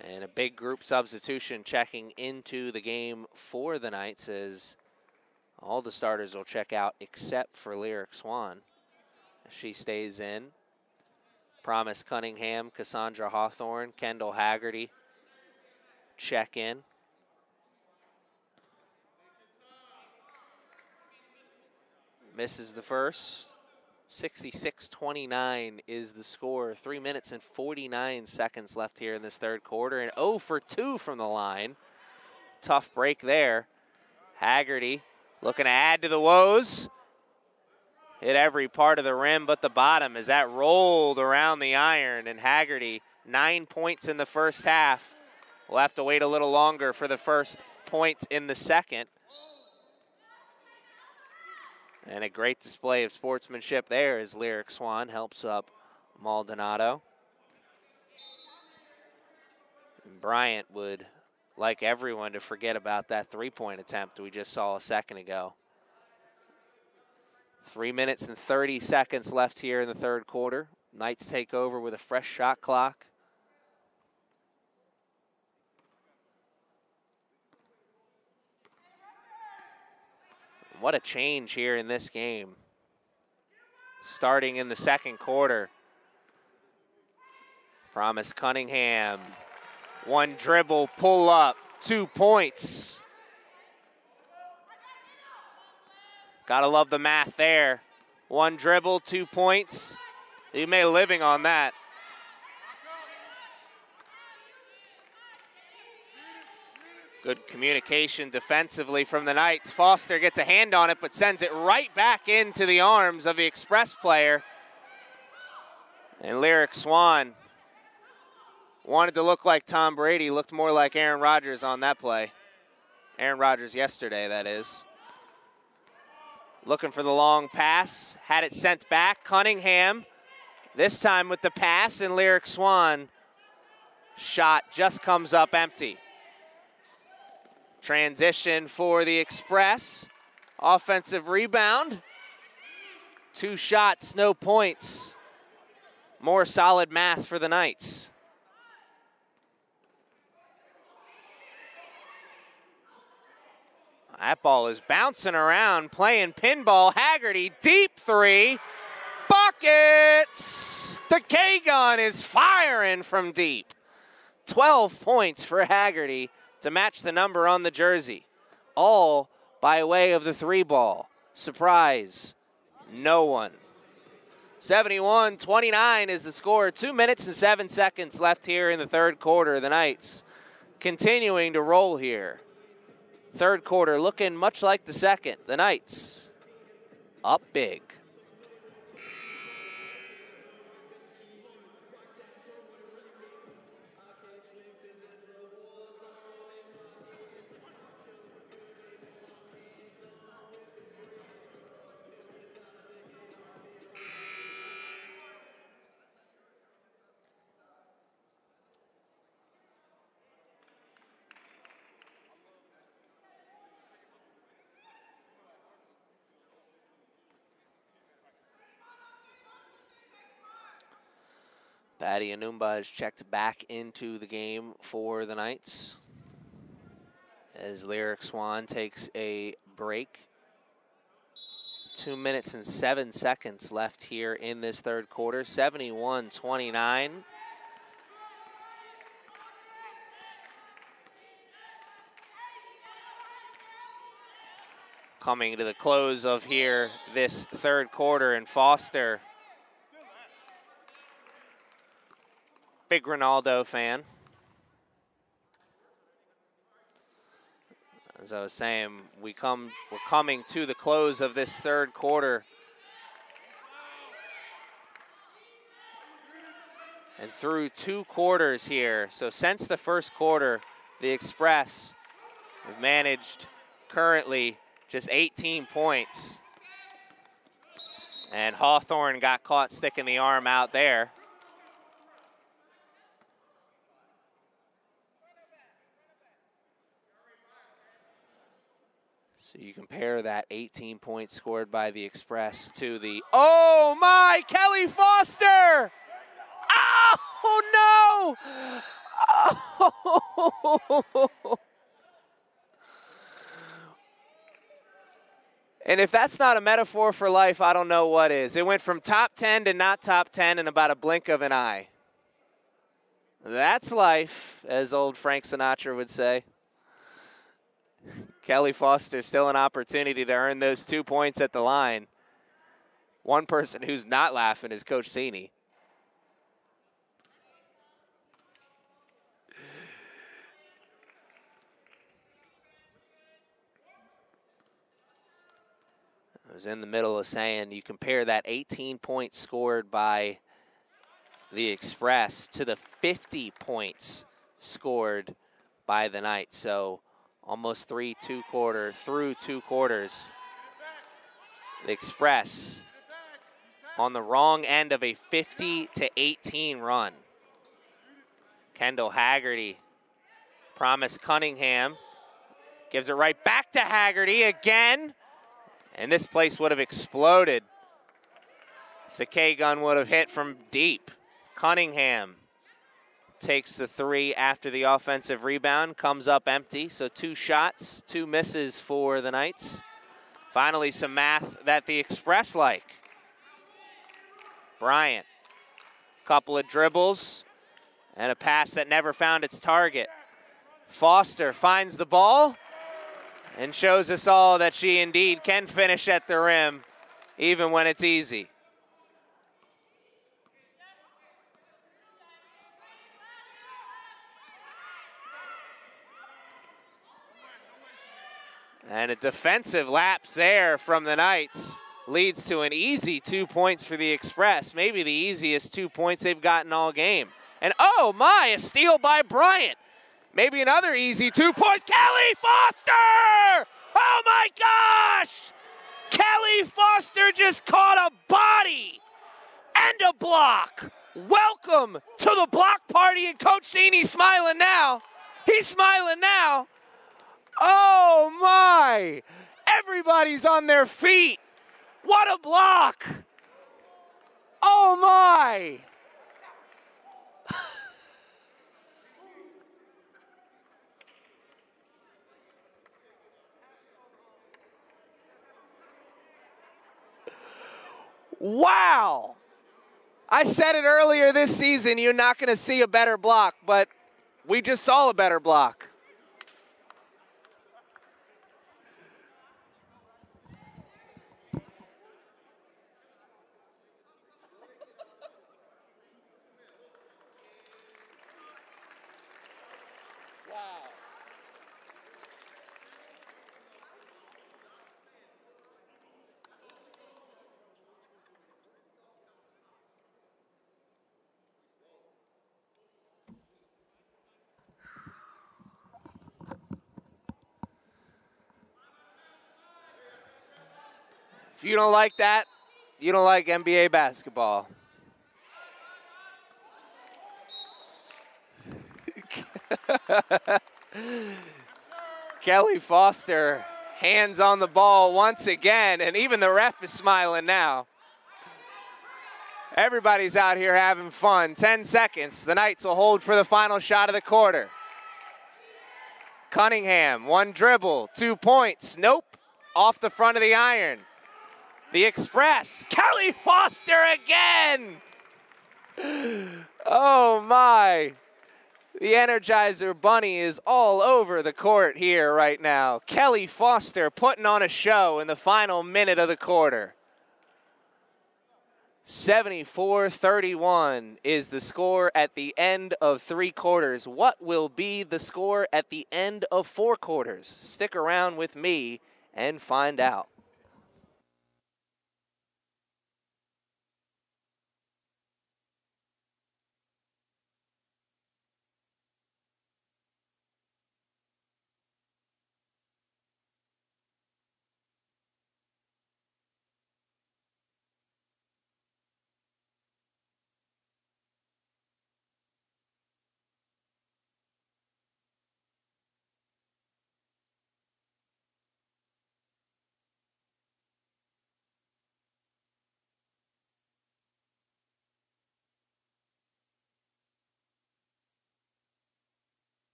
And a big group substitution checking into the game for the Knights as all the starters will check out except for Lyric Swan. She stays in. Promise Cunningham, Cassandra Hawthorne, Kendall Haggerty check in. Misses the first. 66-29 is the score. Three minutes and 49 seconds left here in this third quarter. And 0 for 2 from the line. Tough break there. Haggerty looking to add to the woes. Hit every part of the rim but the bottom as that rolled around the iron. And Haggerty, nine points in the first half. We'll have to wait a little longer for the first points in the second. And a great display of sportsmanship there as Lyric Swan helps up Maldonado. And Bryant would like everyone to forget about that three-point attempt we just saw a second ago. Three minutes and 30 seconds left here in the third quarter. Knights take over with a fresh shot clock. What a change here in this game. Starting in the second quarter. Promise Cunningham. One dribble, pull up, two points. Gotta love the math there. One dribble, two points. You made a living on that. Good communication defensively from the Knights. Foster gets a hand on it, but sends it right back into the arms of the Express player. And Lyric Swan wanted to look like Tom Brady, looked more like Aaron Rodgers on that play. Aaron Rodgers yesterday, that is. Looking for the long pass, had it sent back. Cunningham, this time with the pass, and Lyric Swan shot just comes up empty. Transition for the Express. Offensive rebound. Two shots, no points. More solid math for the Knights. That ball is bouncing around, playing pinball. Haggerty, deep three. Buckets! The K gun is firing from deep. 12 points for Haggerty to match the number on the jersey. All by way of the three ball. Surprise, no one. 71 29 is the score. Two minutes and seven seconds left here in the third quarter. The Knights continuing to roll here. Third quarter looking much like the second. The Knights up big. Patty Anumba has checked back into the game for the Knights as Lyric Swan takes a break. Two minutes and seven seconds left here in this third quarter, 71-29. coming to the close of here this third quarter, and Foster, big Ronaldo fan. As I was saying, we come we're coming to the close of this third quarter. And through two quarters here, so since the first quarter, the Express have managed currently just 18 points. And Hawthorne got caught sticking the arm out there. So you compare that 18 points scored by the Express to the, oh my, Kelly Foster! Oh no! Oh! And if that's not a metaphor for life, I don't know what is. It went from top 10 to not top 10 in about a blink of an eye. That's life, as old Frank Sinatra would say. Kelly Foster still an opportunity to earn those two points at the line. One person who's not laughing is Coach Sini. I was in the middle of saying you compare that 18 points scored by the Express to the 50 points scored by the Knights. So almost three, two quarter, through two quarters. The Express on the wrong end of a 50 to 18 run. Kendall Haggerty promised Cunningham. Gives it right back to Haggerty again. And this place would have exploded the K gun would have hit from deep. Cunningham takes the three after the offensive rebound, comes up empty. So two shots, two misses for the Knights. Finally, some math that the Express like. Bryant, couple of dribbles, and a pass that never found its target. Foster finds the ball and shows us all that she indeed can finish at the rim, even when it's easy. And a defensive lapse there from the Knights leads to an easy two points for the Express, maybe the easiest two points they've gotten all game. And oh my, a steal by Bryant. Maybe another easy two points. Kelly Foster! Oh my gosh! Kelly Foster just caught a body and a block. Welcome to the block party, and Coach Sini's smiling now. He's smiling now. Oh my! Everybody's on their feet. What a block! Oh my! Wow! I said it earlier this season, you're not going to see a better block, but we just saw a better block. You don't like that, you don't like NBA basketball. Kelly Foster, hands on the ball once again, and even the ref is smiling now. Everybody's out here having fun. 10 seconds. The Knights will hold for the final shot of the quarter. Cunningham, one dribble, two points. Nope. Off the front of the iron. The Express, Kelly Foster again. Oh my. The Energizer Bunny is all over the court here right now. Kelly Foster putting on a show in the final minute of the quarter. 74 31 is the score at the end of three quarters. What will be the score at the end of four quarters? Stick around with me and find out.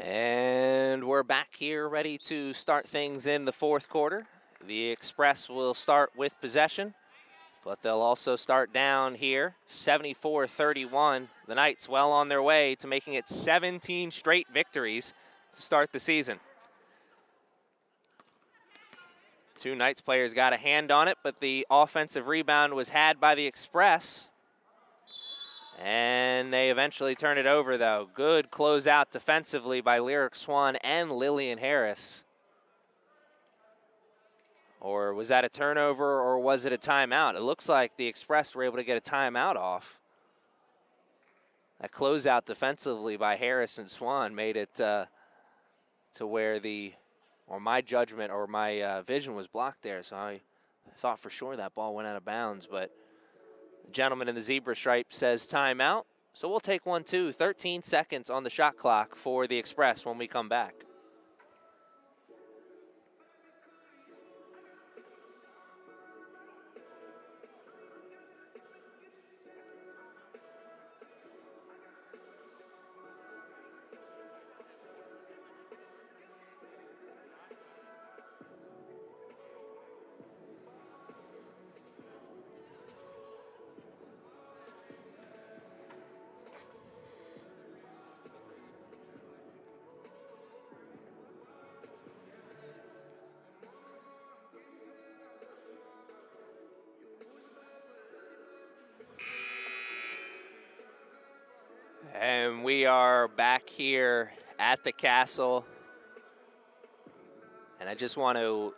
And we're back here ready to start things in the fourth quarter. The Express will start with possession, but they'll also start down here 74 31. The Knights well on their way to making it 17 straight victories to start the season. Two Knights players got a hand on it, but the offensive rebound was had by the Express. And they eventually turn it over, though. Good closeout defensively by Lyric Swan and Lillian Harris. Or was that a turnover or was it a timeout? It looks like the Express were able to get a timeout off. That closeout defensively by Harris and Swan made it uh, to where the, or my judgment or my uh, vision was blocked there. So I thought for sure that ball went out of bounds, but gentleman in the zebra stripe says timeout. So we'll take one, two. 13 seconds on the shot clock for the Express when we come back. Here at the castle. And I just want to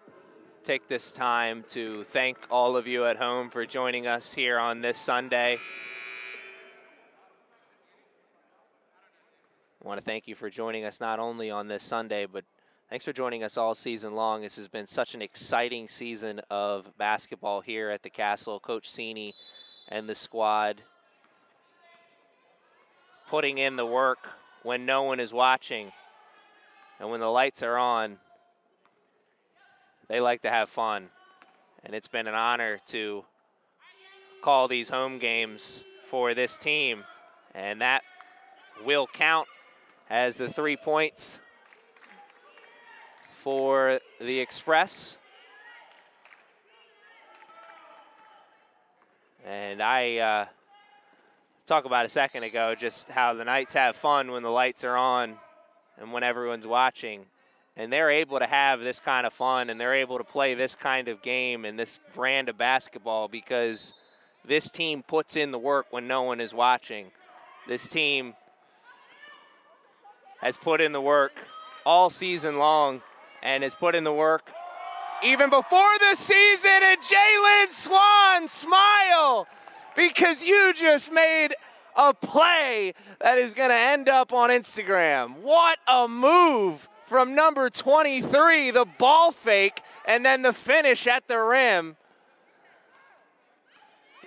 take this time to thank all of you at home for joining us here on this Sunday. I want to thank you for joining us not only on this Sunday, but thanks for joining us all season long. This has been such an exciting season of basketball here at the castle. Coach Sini and the squad putting in the work when no one is watching and when the lights are on. They like to have fun. And it's been an honor to call these home games for this team. And that will count as the three points for the Express. And I uh, talk about a second ago just how the Knights have fun when the lights are on and when everyone's watching. And they're able to have this kind of fun and they're able to play this kind of game and this brand of basketball because this team puts in the work when no one is watching. This team has put in the work all season long and has put in the work even before the season. And Jalen Swan, smile because you just made a play that is going to end up on Instagram. What a move from number 23, the ball fake, and then the finish at the rim.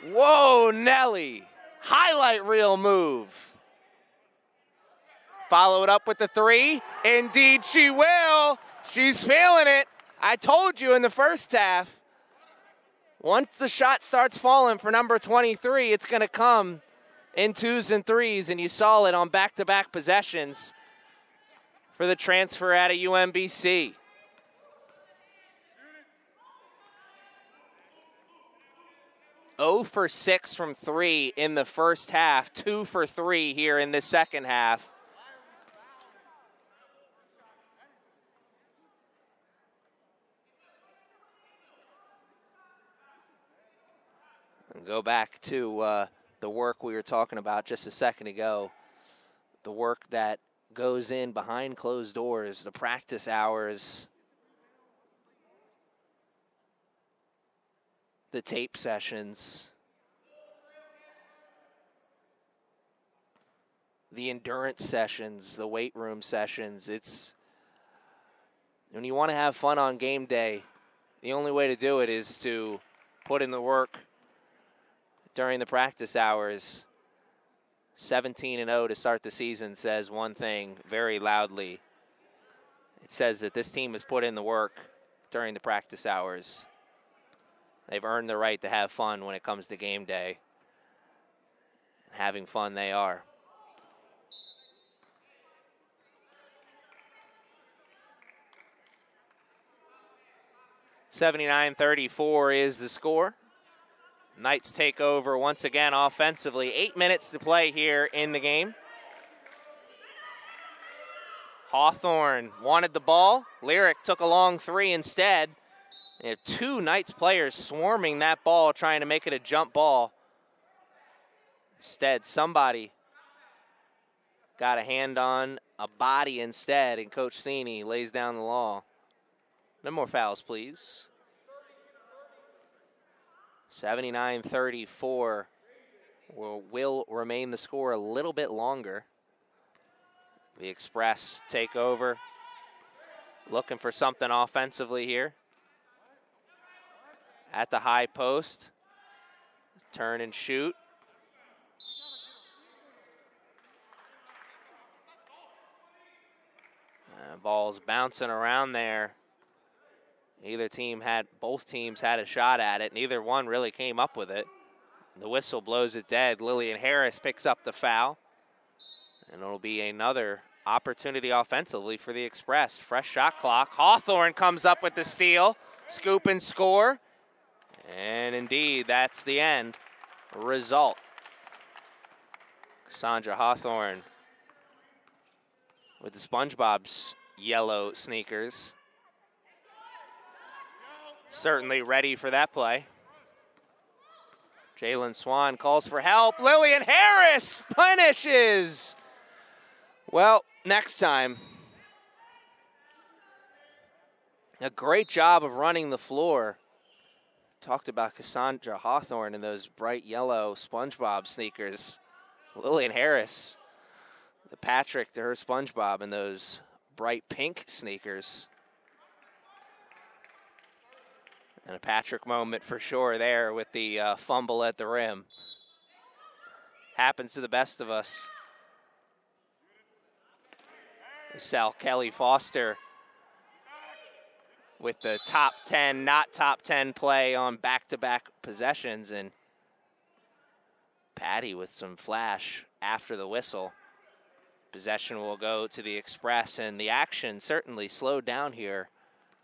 Whoa, Nelly. Highlight reel move Follow it up with the three. Indeed, she will. She's feeling it. I told you in the first half. Once the shot starts falling for number 23, it's going to come in twos and threes, and you saw it on back to back possessions for the transfer out of UMBC. Oh for six from three in the first half, two for three here in the second half. Go back to uh, the work we were talking about just a second ago. The work that goes in behind closed doors, the practice hours, the tape sessions, the endurance sessions, the weight room sessions. It's when you want to have fun on game day, the only way to do it is to put in the work during the practice hours. 17 and 0 to start the season says one thing very loudly. It says that this team has put in the work during the practice hours. They've earned the right to have fun when it comes to game day. And Having fun they are. Seventy-nine thirty-four is the score. Knights take over once again offensively. Eight minutes to play here in the game. Hawthorne wanted the ball. Lyric took a long three instead. Two Knights players swarming that ball, trying to make it a jump ball. Instead, somebody got a hand on a body instead, and Coach Sini lays down the law. No more fouls, please. 79 34 will, will remain the score a little bit longer. The Express take over, looking for something offensively here. At the high post, turn and shoot. Uh, ball's bouncing around there. Either team had, both teams had a shot at it. Neither one really came up with it. The whistle blows it dead. Lillian Harris picks up the foul. And it'll be another opportunity offensively for the Express. Fresh shot clock. Hawthorne comes up with the steal. Scoop and score. And indeed, that's the end result. Cassandra Hawthorne with the SpongeBob's yellow sneakers certainly ready for that play. Jalen Swan calls for help. Lillian Harris punishes. Well, next time. A great job of running the floor. Talked about Cassandra Hawthorne in those bright yellow SpongeBob sneakers. Lillian Harris, the Patrick to her SpongeBob in those bright pink sneakers. And a Patrick moment for sure there with the uh, fumble at the rim. Happens to the best of us. Sal Kelly Foster with the top 10, not top 10 play on back to back possessions. And Patty with some flash after the whistle. Possession will go to the Express, and the action certainly slowed down here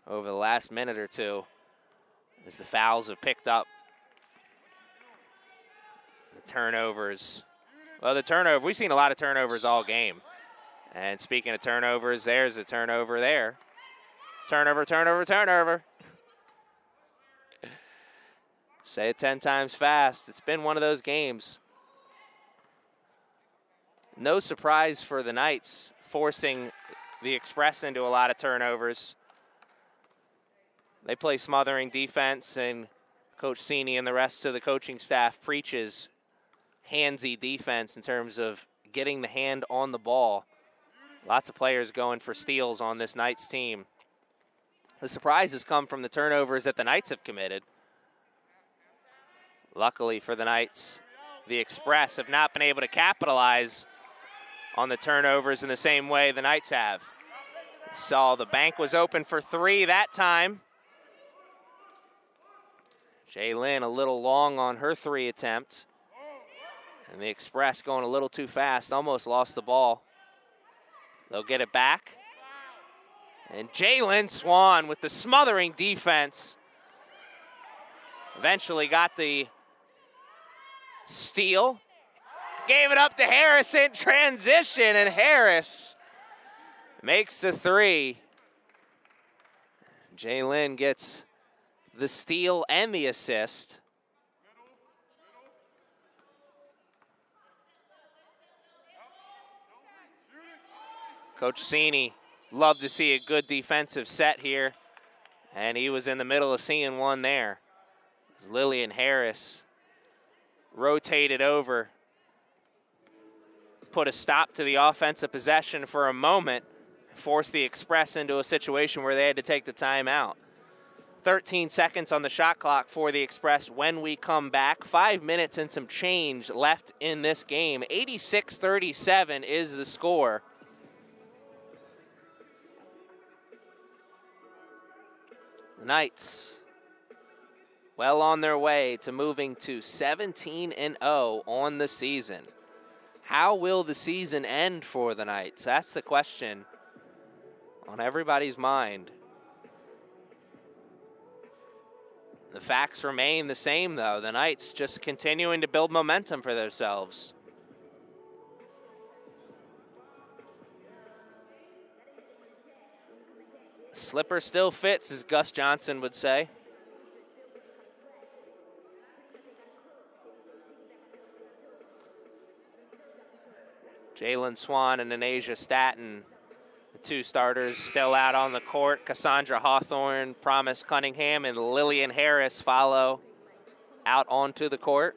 over the last minute or two as the fouls have picked up. The turnovers. Well, the turnover, we've seen a lot of turnovers all game. And speaking of turnovers, there's a turnover there. Turnover, turnover, turnover. Say it 10 times fast. It's been one of those games. No surprise for the Knights forcing the Express into a lot of turnovers. They play smothering defense, and Coach Sini and the rest of the coaching staff preaches handsy defense in terms of getting the hand on the ball. Lots of players going for steals on this Knights team. The surprises come from the turnovers that the Knights have committed. Luckily for the Knights, the Express have not been able to capitalize on the turnovers in the same way the Knights have. Saw the bank was open for three that time. Jalen a little long on her three attempt. And the Express going a little too fast, almost lost the ball. They'll get it back. And Jalen Swan with the smothering defense. Eventually got the steal. Gave it up to Harrison, transition, and Harris makes the three. Jalen gets the steal and the assist. Coach Sini loved to see a good defensive set here, and he was in the middle of seeing one there. Lillian Harris rotated over, put a stop to the offensive possession for a moment, forced the Express into a situation where they had to take the timeout. 13 seconds on the shot clock for the Express when we come back. Five minutes and some change left in this game. 86 37 is the score. The Knights well on their way to moving to 17 and 0 on the season. How will the season end for the Knights? That's the question on everybody's mind. The facts remain the same, though. The Knights just continuing to build momentum for themselves. Slipper still fits, as Gus Johnson would say. Jalen Swan and Anasia Staton, two starters still out on the court. Cassandra Hawthorne, Promise Cunningham, and Lillian Harris follow out onto the court.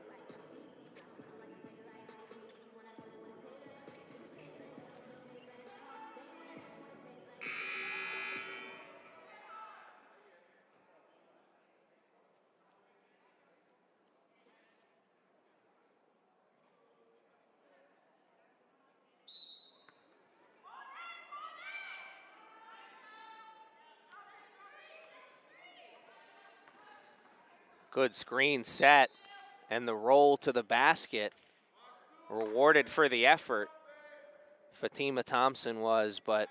Good screen set and the roll to the basket. Rewarded for the effort. Fatima Thompson was, but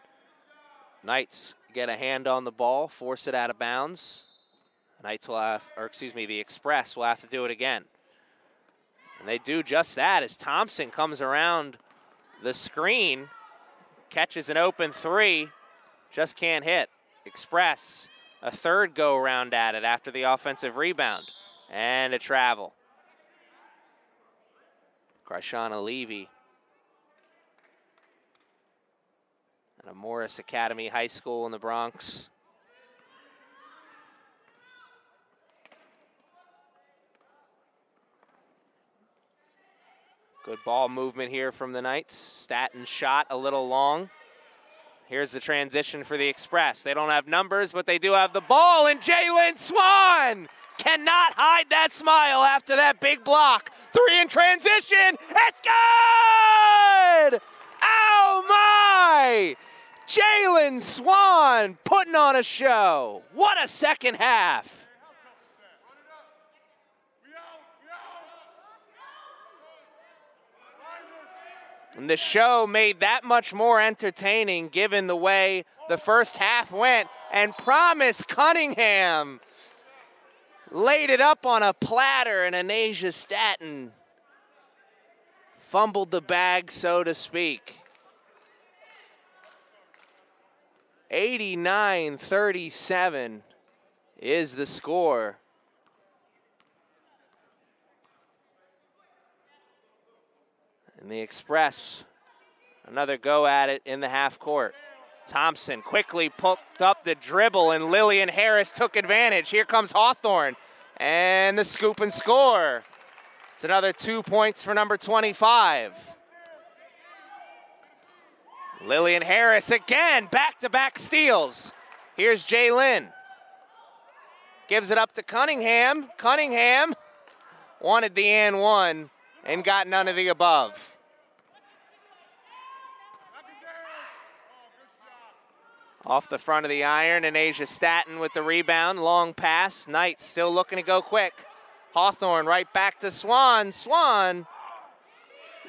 Knights get a hand on the ball, force it out of bounds. Knights will have, or excuse me, the Express will have to do it again. And they do just that as Thompson comes around the screen, catches an open three, just can't hit. Express a third go around at it after the offensive rebound and a travel. Krishana Levy at a Morris Academy High School in the Bronx. Good ball movement here from the Knights. Staton shot a little long. Here's the transition for the Express. They don't have numbers, but they do have the ball, and Jalen Swan cannot hide that smile after that big block. Three in transition. It's good! Oh my! Jalen Swan putting on a show. What a second half. And the show made that much more entertaining given the way the first half went. And Promise Cunningham laid it up on a platter, and Anasia Staton fumbled the bag, so to speak. 89 37 is the score. And the Express, another go at it in the half court. Thompson quickly poked up the dribble, and Lillian Harris took advantage. Here comes Hawthorne, and the scoop and score. It's another two points for number 25. Lillian Harris again, back-to-back steals. Here's Jalen. Gives it up to Cunningham. Cunningham wanted the and one and got none of the above. Off the front of the iron, and Asia Staton with the rebound. Long pass. Knight still looking to go quick. Hawthorne right back to Swan. Swan.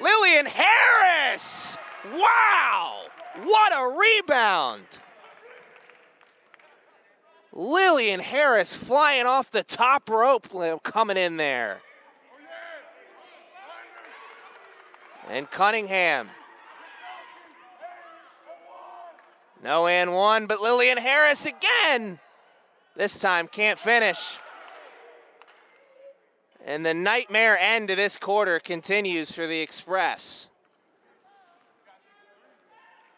Lillian Harris! Wow! What a rebound! Lillian Harris flying off the top rope uh, coming in there. And Cunningham. No and one, but Lillian Harris again. This time can't finish. And the nightmare end to this quarter continues for the Express.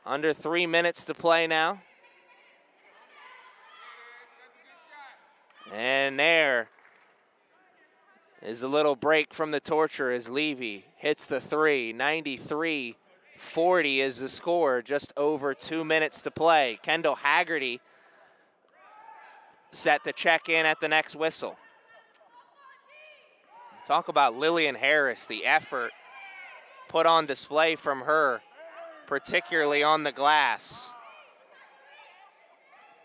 Under three minutes to play now. And there is a little break from the torture as Levy hits the three. 93 40 is the score, just over two minutes to play. Kendall Haggerty set to check in at the next whistle. Talk about Lillian Harris, the effort put on display from her, particularly on the glass.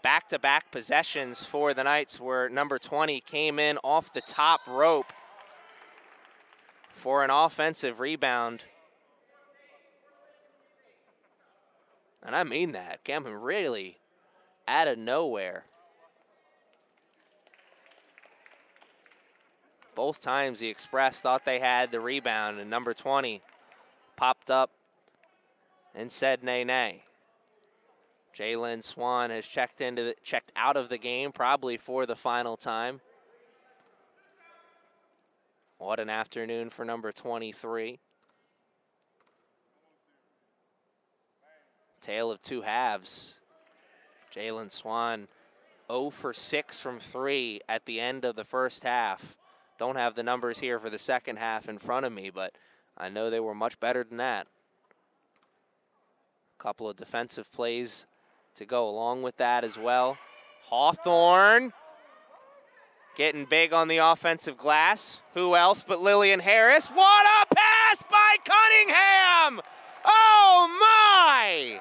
Back to back possessions for the Knights, where number 20 came in off the top rope for an offensive rebound. And I mean that. Campbell really out of nowhere. Both times the Express thought they had the rebound, and number 20 popped up and said nay nay. Jalen Swan has checked into the, checked out of the game probably for the final time. What an afternoon for number 23. Tale of two halves. Jalen Swan 0 for 6 from 3 at the end of the first half. Don't have the numbers here for the second half in front of me, but I know they were much better than that. A couple of defensive plays to go along with that as well. Hawthorne getting big on the offensive glass. Who else but Lillian Harris? What a pass by Cunningham! Oh my!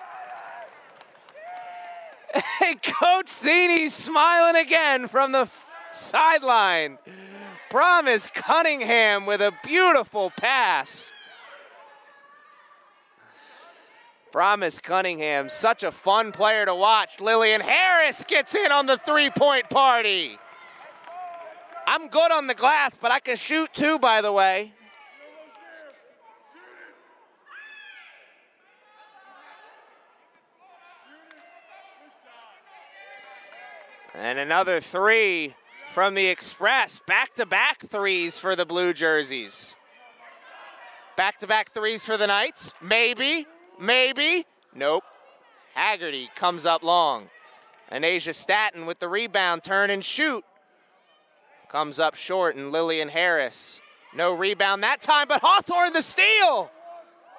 Coach Sini's smiling again from the sideline. Promise Cunningham with a beautiful pass. Promise Cunningham, such a fun player to watch. Lillian Harris gets in on the three-point party. I'm good on the glass, but I can shoot too, by the way. And another three from the Express. Back to back threes for the Blue Jerseys. Back to back threes for the Knights. Maybe, maybe. Nope. Haggerty comes up long. And Asia Staton with the rebound, turn and shoot. Comes up short, and Lillian Harris. No rebound that time, but Hawthorne the steal.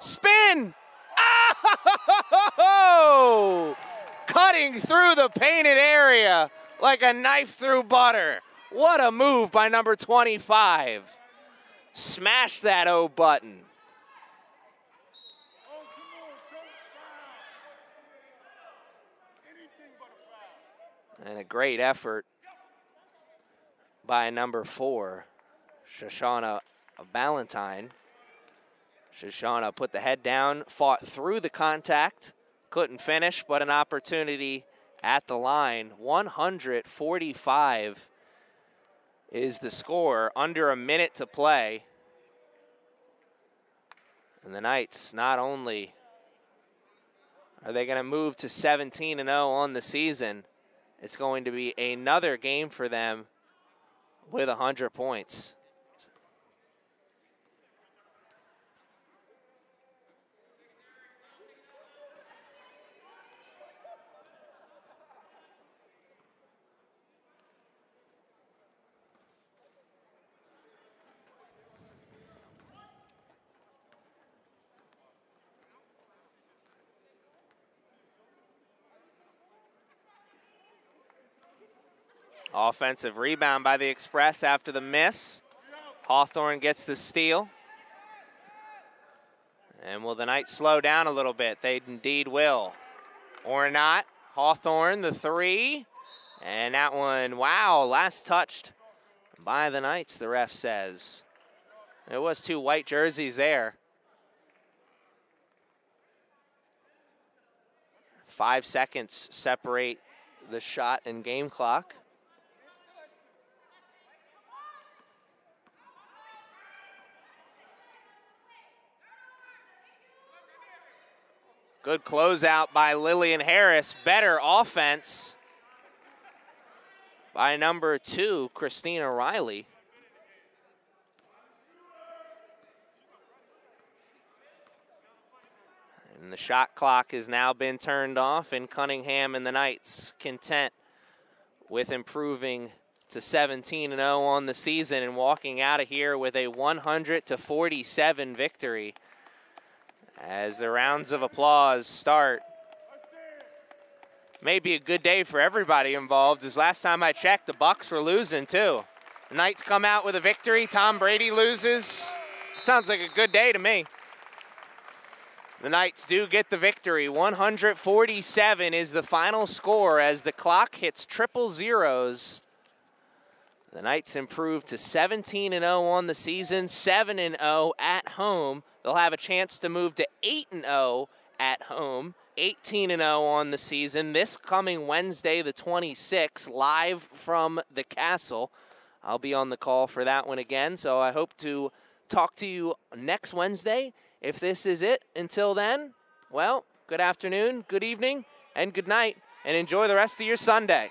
Spin. Oh! Cutting through the painted area like a knife through butter. What a move by number 25. Smash that O button. And a great effort by number four, Shoshana Ballantyne. Shoshana put the head down, fought through the contact, couldn't finish, but an opportunity at the line. 145 is the score, under a minute to play. And the Knights not only are they going to move to 17 and 0 on the season, it's going to be another game for them with 100 points. Offensive rebound by the Express after the miss. Hawthorne gets the steal. And will the Knights slow down a little bit? They indeed will. Or not. Hawthorne, the three. And that one, wow, last touched by the Knights, the ref says. It was two white jerseys there. Five seconds separate the shot and game clock. Good closeout by Lillian Harris. Better offense by number two, Christina Riley. And the shot clock has now been turned off, and Cunningham and the Knights content with improving to 17 0 on the season and walking out of here with a 100 47 victory as the rounds of applause start. May be a good day for everybody involved, as last time I checked, the Bucs were losing too. The Knights come out with a victory. Tom Brady loses. Sounds like a good day to me. The Knights do get the victory. 147 is the final score as the clock hits triple zeros. The Knights improve to 17 0 on the season, 7 0 at home. They'll have a chance to move to 8 0 at home, 18 0 on the season this coming Wednesday, the 26th, live from the castle. I'll be on the call for that one again, so I hope to talk to you next Wednesday. If this is it, until then, well, good afternoon, good evening, and good night, and enjoy the rest of your Sunday.